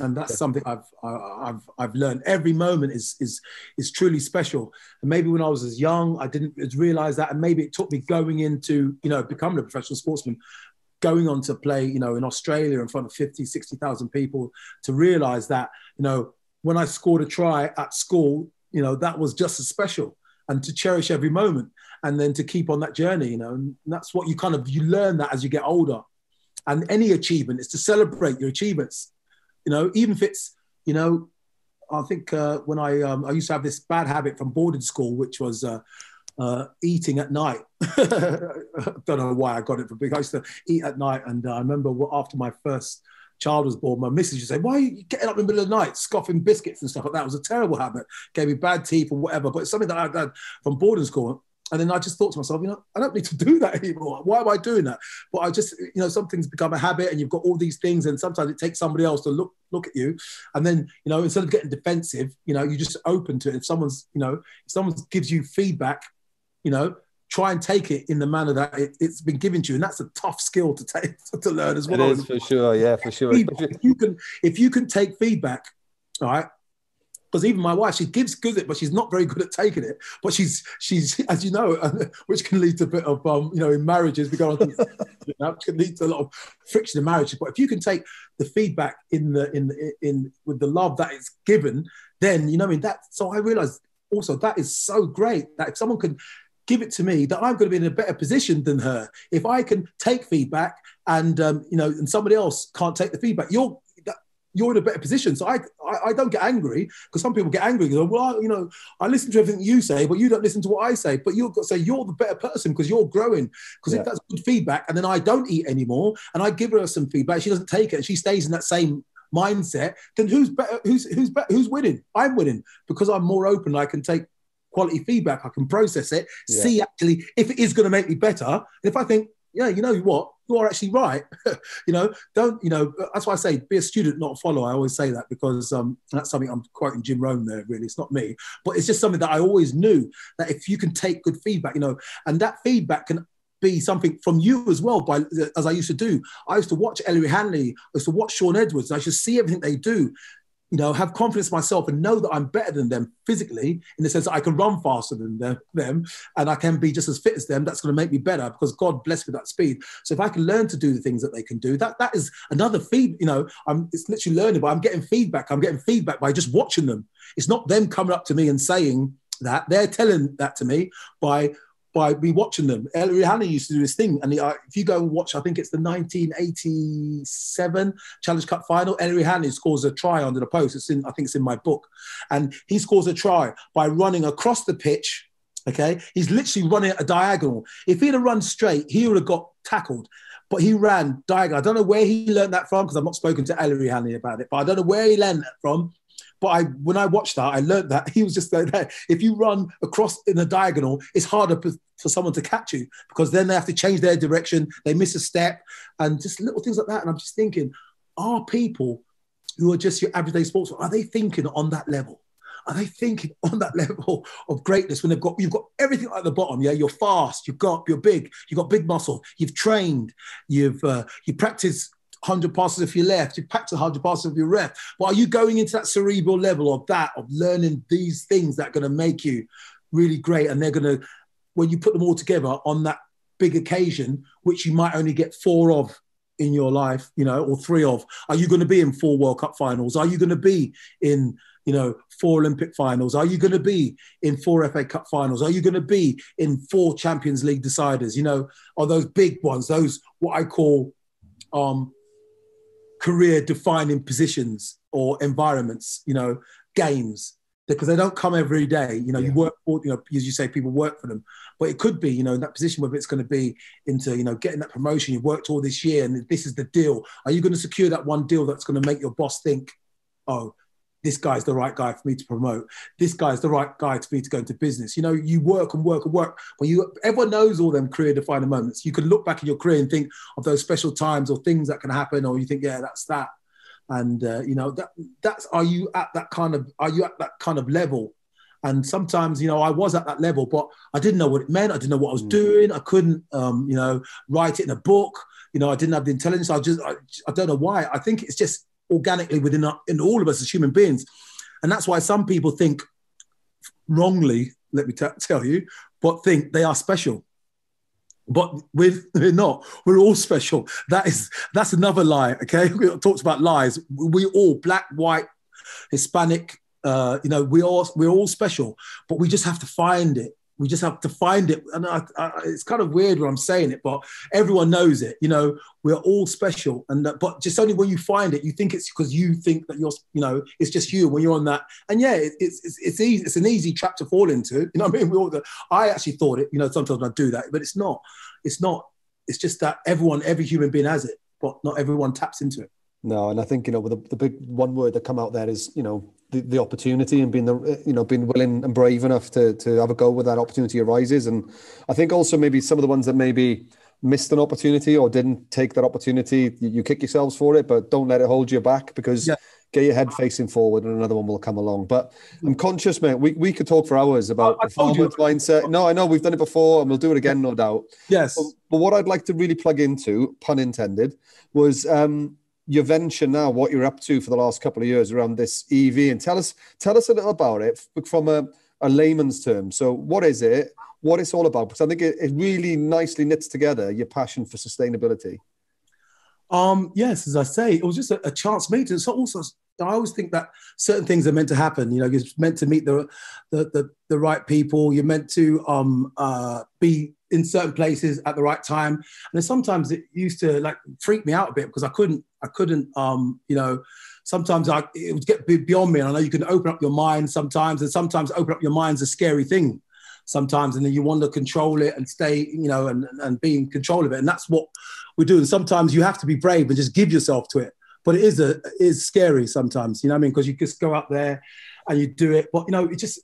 and that's something I've I've I've learned. Every moment is is is truly special. And maybe when I was as young, I didn't realize that, and maybe it took me going into you know becoming a professional sportsman, going on to play you know in Australia in front of 50, 60,000 people to realize that you know when I scored a try at school, you know that was just as special, and to cherish every moment, and then to keep on that journey, you know, and that's what you kind of you learn that as you get older. And any achievement is to celebrate your achievements you know, even if it's, you know, I think uh, when I um, I used to have this bad habit from boarding school, which was uh, uh, eating at night. Don't know why I got it big. I used to eat at night, and uh, I remember after my first child was born, my missus to say, "Why are you getting up in the middle of the night, scoffing biscuits and stuff like that?" It was a terrible habit. Gave me bad teeth or whatever. But it's something that I've had from boarding school. And then I just thought to myself, you know, I don't need to do that anymore. Why am I doing that? But I just, you know, something's become a habit, and you've got all these things, and sometimes it takes somebody else to look look at you, and then, you know, instead of getting defensive, you know, you just open to it. If someone's, you know, if someone gives you feedback, you know, try and take it in the manner that it, has been given to you, and that's a tough skill to take to learn as well. It is for sure, yeah, for sure. If you can, if you can take feedback, all right, because even my wife, she gives good it, but she's not very good at taking it. But she's she's as you know, which can lead to a bit of um, you know, in marriages we go on, to, you know, can lead to a lot of friction in marriages. But if you can take the feedback in the in in with the love that is given, then you know, I mean that. So I realized also that is so great that if someone can give it to me that I'm going to be in a better position than her. If I can take feedback and um, you know, and somebody else can't take the feedback, you're you're in a better position. So I, I, I don't get angry because some people get angry because, well, you know, I listen to everything you say, but you don't listen to what I say. But you've got to say you're the better person because you're growing. Because yeah. if that's good feedback, and then I don't eat anymore, and I give her some feedback, she doesn't take it, and she stays in that same mindset. Then who's better? Who's who's better? Who's winning? I'm winning because I'm more open. I can take quality feedback. I can process it, yeah. see actually if it is going to make me better. And if I think, yeah, you know what, you are actually right. you know, don't, you know, that's why I say be a student, not a follower. I always say that because um, that's something I'm quoting Jim Rohn there, really. It's not me, but it's just something that I always knew that if you can take good feedback, you know, and that feedback can be something from you as well by as I used to do. I used to watch Ellery Hanley, I used to watch Shaun Edwards, I used to see everything they do you know, have confidence myself and know that I'm better than them physically in the sense that I can run faster than them, and I can be just as fit as them. That's going to make me better because God blessed me with that speed. So if I can learn to do the things that they can do, that that is another feed. You know, I'm it's literally learning, but I'm getting feedback. I'm getting feedback by just watching them. It's not them coming up to me and saying that; they're telling that to me by by me watching them. Ellery Hanley used to do this thing, and the, uh, if you go and watch, I think it's the 1987 Challenge Cup final. Ellery Hanley scores a try under the post. It's in, I think it's in my book, and he scores a try by running across the pitch. Okay, he's literally running a diagonal. If he'd have run straight, he would have got tackled. But he ran diagonal. I don't know where he learned that from because I've not spoken to Ellery Hanley about it. But I don't know where he learned that from. But I, when I watched that, I learned that he was just like that. If you run across in a diagonal, it's harder for someone to catch you because then they have to change their direction. They miss a step and just little things like that. And I'm just thinking, are people who are just your everyday sportsmen, are they thinking on that level? Are they thinking on that level of greatness when they've got you've got everything at the bottom? Yeah, you're fast, you've got you're big, you've got big muscle, you've trained, you've uh, you practice 100 passes of your left, you practice 100 passes of your left. But are you going into that cerebral level of that, of learning these things that are going to make you really great? And they're going to, when you put them all together on that big occasion, which you might only get four of in your life, you know, or three of, are you going to be in four World Cup finals? Are you going to be in, you know, four Olympic finals? Are you going to be in four FA Cup finals? Are you going to be in four Champions League deciders? You know, are those big ones, those what I call um, career defining positions or environments, you know, games, because they don't come every day. You know, yeah. you work for, you know, as you say, people work for them. But it could be, you know, in that position, whether it's going to be into, you know, getting that promotion, you've worked all this year and this is the deal. Are you going to secure that one deal that's going to make your boss think, oh, this guy's the right guy for me to promote. This guy's the right guy to me to go into business. You know, you work and work and work. But you everyone knows all them career defining moments. You can look back in your career and think of those special times or things that can happen, or you think, yeah, that's that. And uh, you know, that that's are you at that kind of are you at that kind of level? And sometimes, you know, I was at that level, but I didn't know what it meant. I didn't know what I was mm. doing. I couldn't, um, you know, write it in a book. You know, I didn't have the intelligence. I just, I, I don't know why. I think it's just organically within in all of us as human beings. And that's why some people think wrongly, let me t- tell you, but think they are special. But we're, we're not. We're all special. That is that's another lie. Okay, we talked about lies. We all black, white, Hispanic. Uh, you know, we all we're all special, but we just have to find it we just have to find it. And I, I, it's kind of weird when I'm saying it, but everyone knows it. You know, we're all special, and that, but just only when you find it, you think it's because you think that you're, you know, it's just you when you're on that. And yeah, it, it's it's it's easy. It's an easy trap to fall into. You know, what I mean, we all. I actually thought it. You know, sometimes I do that, but it's not. It's not. It's just that everyone, every human being has it, but not everyone taps into it. No, and I think you know the, the big one word that come out there is you know the, the opportunity and being the you know being willing and brave enough to to have a go when that opportunity arises. And I think also maybe some of the ones that maybe missed an opportunity or didn't take that opportunity, you, you kick yourselves for it, but don't let it hold you back because. Yeah. Get your head facing forward, and another one will come along. But I'm conscious, mate. We, we could talk for hours about I, I performance mindset. No, I know we've done it before, and we'll do it again, no doubt. Yes. But, but what I'd like to really plug into, pun intended, was um, your venture now, what you're up to for the last couple of years around this EV, and tell us tell us a little about it from a, a layman's term. So, what is it? What it's all about? Because I think it, it really nicely knits together your passion for sustainability. Um, yes, as I say, it was just a, a chance meeting. So also, I always think that certain things are meant to happen. You know, you're meant to meet the the the, the right people. You're meant to um, uh, be in certain places at the right time. And then sometimes it used to like freak me out a bit because I couldn't, I couldn't, um, you know, sometimes I, it would get beyond me. And I know you can open up your mind sometimes, and sometimes open up your mind's a scary thing sometimes. And then you want to control it and stay, you know, and, and be in control of it. And that's what we're doing. Sometimes you have to be brave and just give yourself to it. But it is a, it is scary sometimes, you know I mean? Because you just go up there and you do it. But, you know, it just,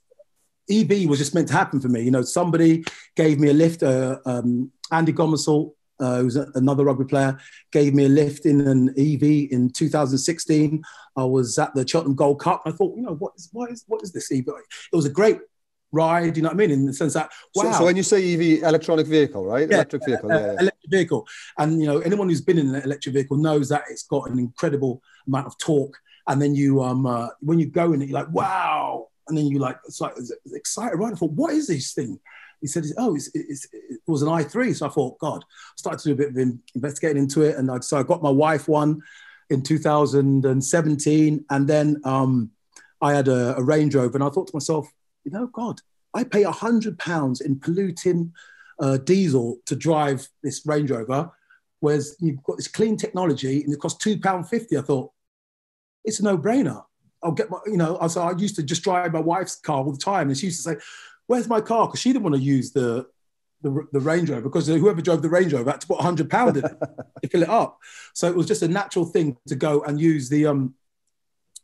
EV was just meant to happen for me. You know, somebody gave me a lift. Uh, um, Andy Gomersall, uh, who's a, another rugby player, gave me a lift in an EV in 2016. I was at the Cheltenham Gold Cup. I thought, you know, what is what is what is this EV? It was a great ride. You know what I mean? In the sense that wow. So, so when you say EV, electronic vehicle, right? Yeah, electric vehicle. Uh, yeah, yeah. Electric vehicle. And you know, anyone who's been in an electric vehicle knows that it's got an incredible amount of torque. And then you, um, uh, when you go in it, you're like, wow, and then you like, it's excited, right? I thought, what is this thing? He said, oh, it's, it's, it was an i3. So I thought, God, I started to do a bit of investigating into it. And I, so I got my wife one in 2017. And then um, I had a, a Range Rover. And I thought to myself, you know, God, I pay a hundred pounds in polluting uh, diesel to drive this Range Rover, whereas you've got this clean technology and it costs two pound fifty. I thought it's a no brainer. I'll get my, you know, I, so I used to just drive my wife's car all the time. And she used to say, Where's my car? Because she didn't want to use the, the, the Range Rover because whoever drove the Range Rover had to put 100 pound in it to fill it up. So it was just a natural thing to go and use the, um,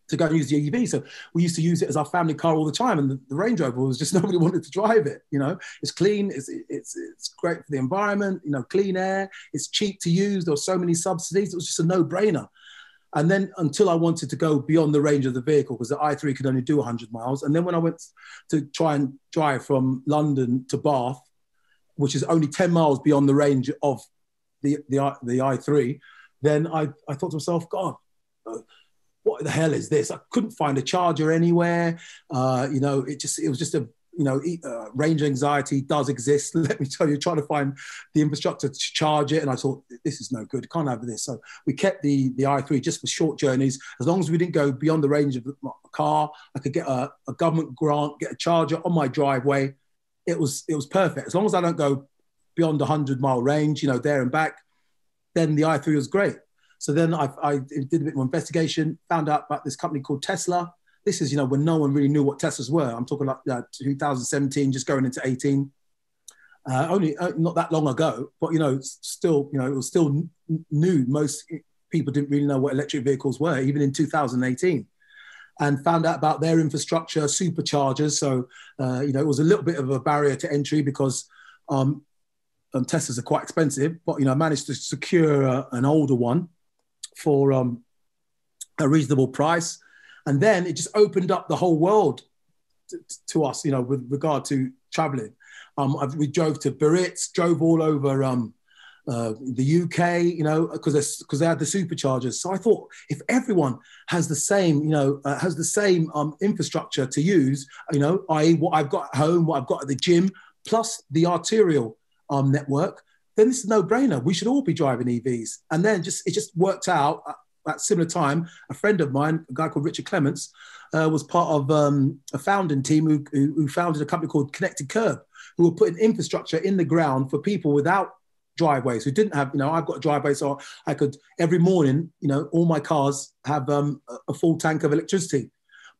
to go and use the EV. So we used to use it as our family car all the time. And the, the, Range Rover was just nobody wanted to drive it. You know, it's clean, it's, it's, it's great for the environment, you know, clean air, it's cheap to use. There were so many subsidies. It was just a no brainer. And then until I wanted to go beyond the range of the vehicle, because the i3 could only do 100 miles. And then when I went to try and drive from London to Bath, which is only 10 miles beyond the range of the, the, the i3, then I, I thought to myself, God, what the hell is this? I couldn't find a charger anywhere. Uh, you know, it just, it was just a you know, uh, range anxiety does exist. Let me tell you, trying to find the infrastructure to charge it. And I thought, this is no good. Can't have this. So we kept the, the i3 just for short journeys. As long as we didn't go beyond the range of the car, I could get a, a government grant, get a charger on my driveway. It was, it was perfect. As long as I don't go beyond a 100 mile range, you know, there and back, then the i3 was great. So then I, I did a bit more investigation, found out about this company called Tesla this is, you know, when no one really knew what Teslas were. I'm talking about uh, 2017, just going into 18. Uh, only uh, not that long ago, but you know, still, you know, it was still n- new. Most people didn't really know what electric vehicles were, even in 2018, and found out about their infrastructure, superchargers. So, uh, you know, it was a little bit of a barrier to entry because um, um, Teslas are quite expensive. But you know, I managed to secure uh, an older one for um, a reasonable price. And then it just opened up the whole world to, to us, you know, with regard to traveling. Um, we drove to Biarritz, drove all over um, uh, the UK, you know, because because they had the superchargers. So I thought if everyone has the same, you know, uh, has the same um, infrastructure to use, you know, i.e. what I've got at home, what I've got at the gym, plus the arterial um, network, then this is no-brainer. We should all be driving EVs. And then just it just worked out. At similar time, a friend of mine, a guy called Richard Clements, uh, was part of um, a founding team who, who, founded a company called Connected Kerb, who were putting infrastructure in the ground for people without driveways who didn't have, you know, I've got a driveway, so I could every morning, you know, all my cars have um, a full tank of electricity.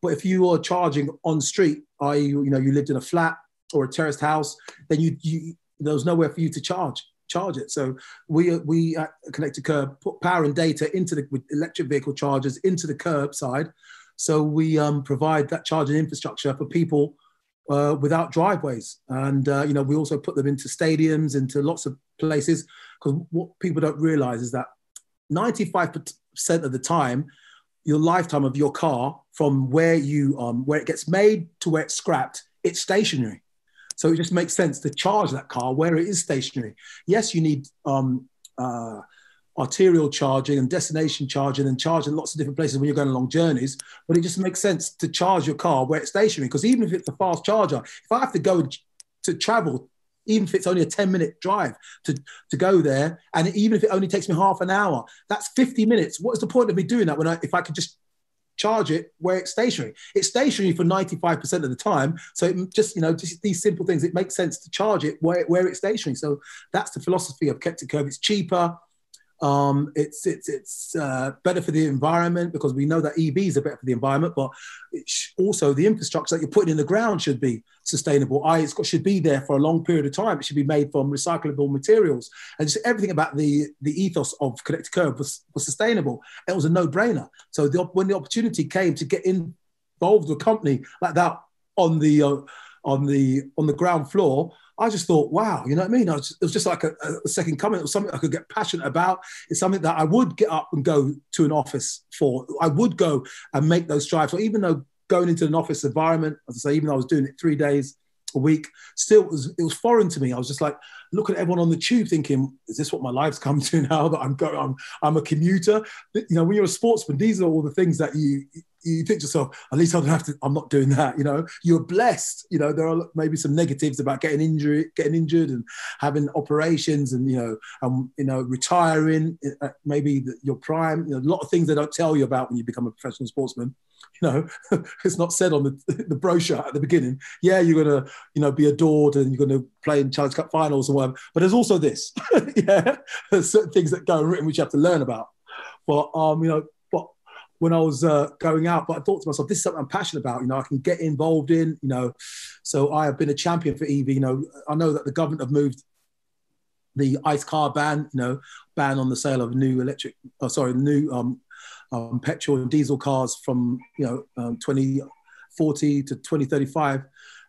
But if you are charging on street, i.e., you know, you lived in a flat or a terraced house, then you, you there was nowhere for you to charge charge it. So we we at Connected Kerb put power and data into the electric vehicle chargers into the curb side. So we um, provide that charging infrastructure for people uh, without driveways, and uh, you know we also put them into stadiums, into lots of places. Because what people don't realize is that 95% of the time, your lifetime of your car, from where you um, where it gets made to where it's scrapped, it's stationary. So it just makes sense to charge that car where it is stationary. Yes, you need um, uh, arterial charging and destination charging and charging lots of different places when you're going long journeys, but it just makes sense to charge your car where it's stationary. Because even if it's a fast charger, if I have to go to travel, even if it's only a 10 minute drive to, to go there, and even if it only takes me half an hour, that's 50 minutes. What is the point of me doing that when I, if I could just charge it where it's stationary. It's stationary for 95% of the time. So just, you know, just these simple things, it makes sense to charge it where, where it's stationary. So that's the philosophy of Connected Kerb. It's cheaper. Um, it's it's it's uh, better for the environment because we know that EVs are better for the environment, but also the infrastructure that you're putting in the ground should be sustainable. I it should be there for a long period of time. It should be made from recyclable materials, and just everything about the the ethos of Connected Kerb was was sustainable. It was a no brainer. So the, when the opportunity came to get involved with a company like that on the uh, on the on the ground floor, I just thought, wow, you know what I mean? I was, it was just like a, a, second comment. It was something I could get passionate about. It's something that I would get up and go to an office for. I would go and make those drives. So even though going into an office environment, as I say, even though I was doing it three days a week, still it was, it was foreign to me. I was just like looking at everyone on the tube thinking, is this what my life's come to now that I'm going, I'm, I'm a commuter? You know, when you're a sportsman, these are all the things that you, you think to yourself, at least I don't have to, I'm not doing that. You know, you're blessed. You know, there are maybe some negatives about getting injured, getting injured and having operations and, you know, um, you know, retiring, uh, maybe your prime, you know, a lot of things they don't tell you about when you become a professional sportsman. You know, it's not said on the, the brochure at the beginning. Yeah, you're gonna, you know, be adored and you're gonna play in Challenge Cup finals and whatever. But there's also this. yeah, there's certain things that go written which you have to learn about. But um, you know, when I was uh, going out, but I thought to myself, this is something I'm passionate about. You know, I can get involved in. You know, so I have been a champion for EV. You know, I know that the government have moved the ICE car ban. You know, ban on the sale of new electric, oh, sorry, new um, um, petrol and diesel cars from you know um, 2040 to 2035,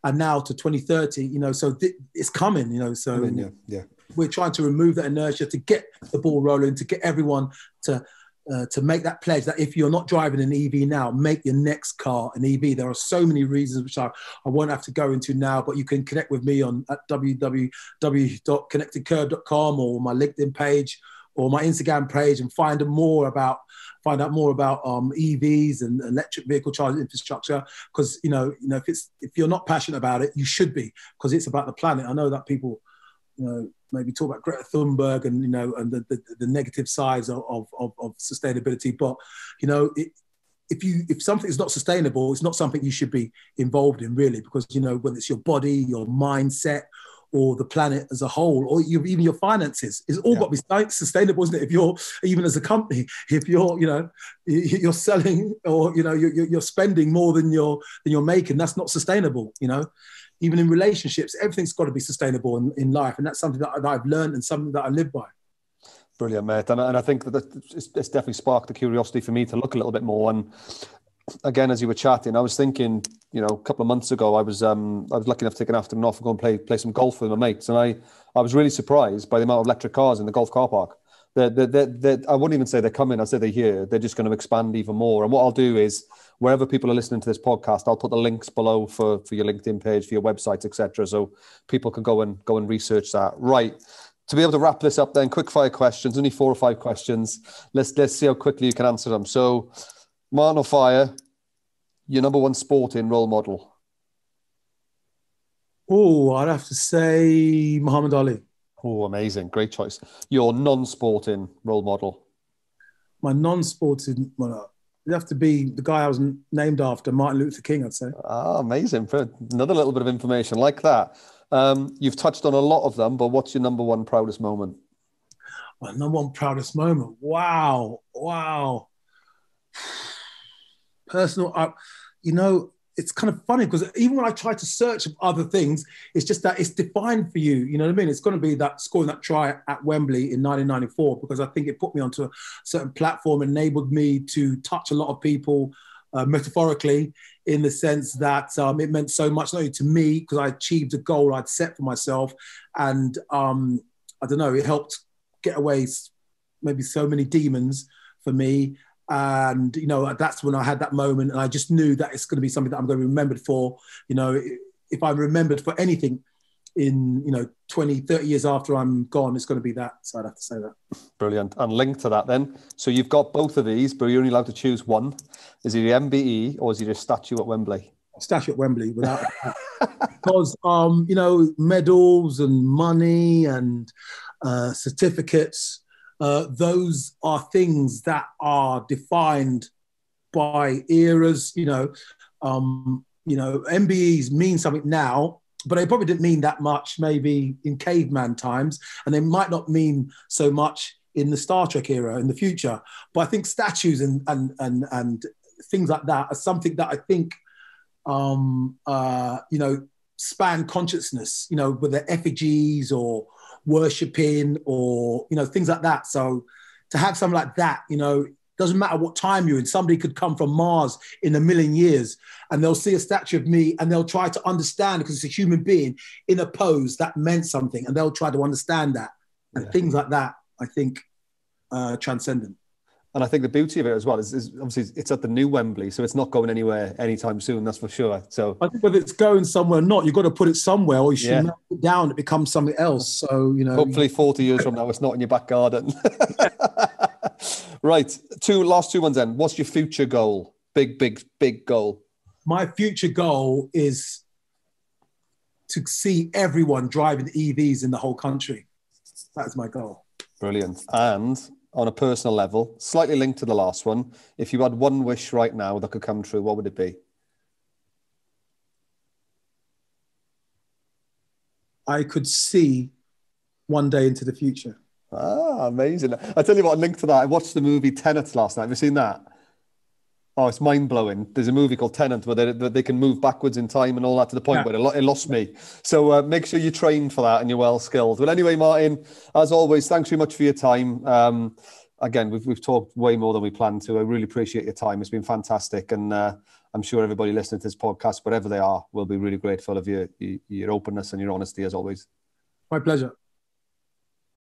and now to 2030. You know, so th- it's coming. You know, so I mean, yeah, yeah. We're trying to remove that inertia to get the ball rolling, to get everyone to uh, to make that pledge that if you're not driving an EV now, make your next car an EV. There are so many reasons which I, I won't have to go into now, but you can connect with me on at www.connectedkerb.com or my LinkedIn page or my Instagram page and find more about find out more about um, EVs and electric vehicle charging infrastructure. Because you know, you know, if it's if you're not passionate about it, you should be because it's about the planet. I know that people, you know, maybe talk about Greta Thunberg and you know and the, the, the negative sides of, of, of, sustainability. But you know, it, if you if something is not sustainable, it's not something you should be involved in really, because you know whether it's your body, your mindset, or the planet as a whole, or you, even your finances, it's all yeah. got to be sustainable, isn't it? If you're even as a company, if you're you know you're selling or you know you're, you're spending more than you're than you're making, that's not sustainable. You know even in relationships, everything's got to be sustainable in, in life. And that's something that, that I've learned and something that I live by. Brilliant, mate. And, and I think that it's, it's definitely sparked the curiosity for me to look a little bit more. And again, as you were chatting, I was thinking, you know, a couple of months ago, I was um, I was lucky enough to take an afternoon off and go and play play some golf with my mates, and I I was really surprised by the amount of electric cars in the golf car park. They're, they're, they're, I wouldn't even say they're coming. I'd say they're here. They're just going to expand even more. And what I'll do is wherever people are listening to this podcast, I'll put the links below for, for your LinkedIn page, for your website, etc. So people can go and go and research that. Right. To be able to wrap this up, then quick fire questions, only four or five questions. Let's let's see how quickly you can answer them. So, Martin fire your number one sporting role model. Oh, I'd have to say Muhammad Ali. Oh, amazing. Great choice. Your non sporting role model. my non-sporting, well, it'd have to be the guy I was named after, Martin Luther King, I'd say. Ah, amazing. Another little bit of information like that. Um, you've touched on a lot of them, but what's your number one proudest moment? My number one proudest moment. Wow, wow. Personal, uh, you know, it's kind of funny because even when I try to search other things, it's just that it's defined for you. You know what I mean? It's going to be that scoring that try at Wembley in 1994 because I think it put me onto a certain platform, enabled me to touch a lot of people uh, metaphorically in the sense that um, it meant so much not only to me because I achieved a goal I'd set for myself, and um, I don't know, it helped get away maybe so many demons for me and you know that's when I had that moment, and I just knew that it's going to be something that I'm going to be remembered for. You know, if I'm remembered for anything in you know 20 30 years after i'm gone it's going to be that. So i'd have to say that. Brilliant. And linked to that then so you've got both of these but you're only allowed to choose one. Is it the mbe or is it a statue at wembley? Statue at wembley without because um you know medals and money and uh, certificates uh, those are things that are defined by eras. You know, um, you know, MBEs mean something now, but they probably didn't mean that much maybe in caveman times, and they might not mean so much in the Star Trek era in the future. But I think statues and and and and things like that are something that I think, um, uh, you know, span consciousness. You know, whether effigies or worshiping or you know things like that. So to have something like that, you know, doesn't matter what time you're in. Somebody could come from Mars in a million years and they'll see a statue of me and they'll try to understand because it's a human being in a pose that meant something and they'll try to understand that. And yeah. things like that, I think, uh, transcendent. And I think the beauty of it as well is, is, obviously it's at the new Wembley, so it's not going anywhere anytime soon. That's for sure. So I think whether it's going somewhere or not, you've got to put it somewhere, or you should yeah. melt it down. It becomes something else. So you know, hopefully, forty years from now, it's not in your back garden. right. Two last two ones. Then, what's your future goal? Big, big, big goal. My future goal is to see everyone driving EVs in the whole country. That's my goal. Brilliant. And on a personal level, slightly linked to the last one, if you had one wish right now that could come true, what would it be? I could see one day into the future. Ah, amazing. I tell you what, linked to that, I watched the movie Tenet last night. Have you seen that? Oh, it's mind blowing. There's a movie called Tenet where they, they can move backwards in time and all that to the point yeah. where it, lost me. So uh, make sure you train for that and you're well skilled. But anyway, Martin, as always, thanks very much for your time. Um, again, we've, we've talked way more than we planned to. I really appreciate your time. It's been fantastic. And uh, I'm sure everybody listening to this podcast, wherever they are, will be really grateful of your, your openness and your honesty as always. My pleasure.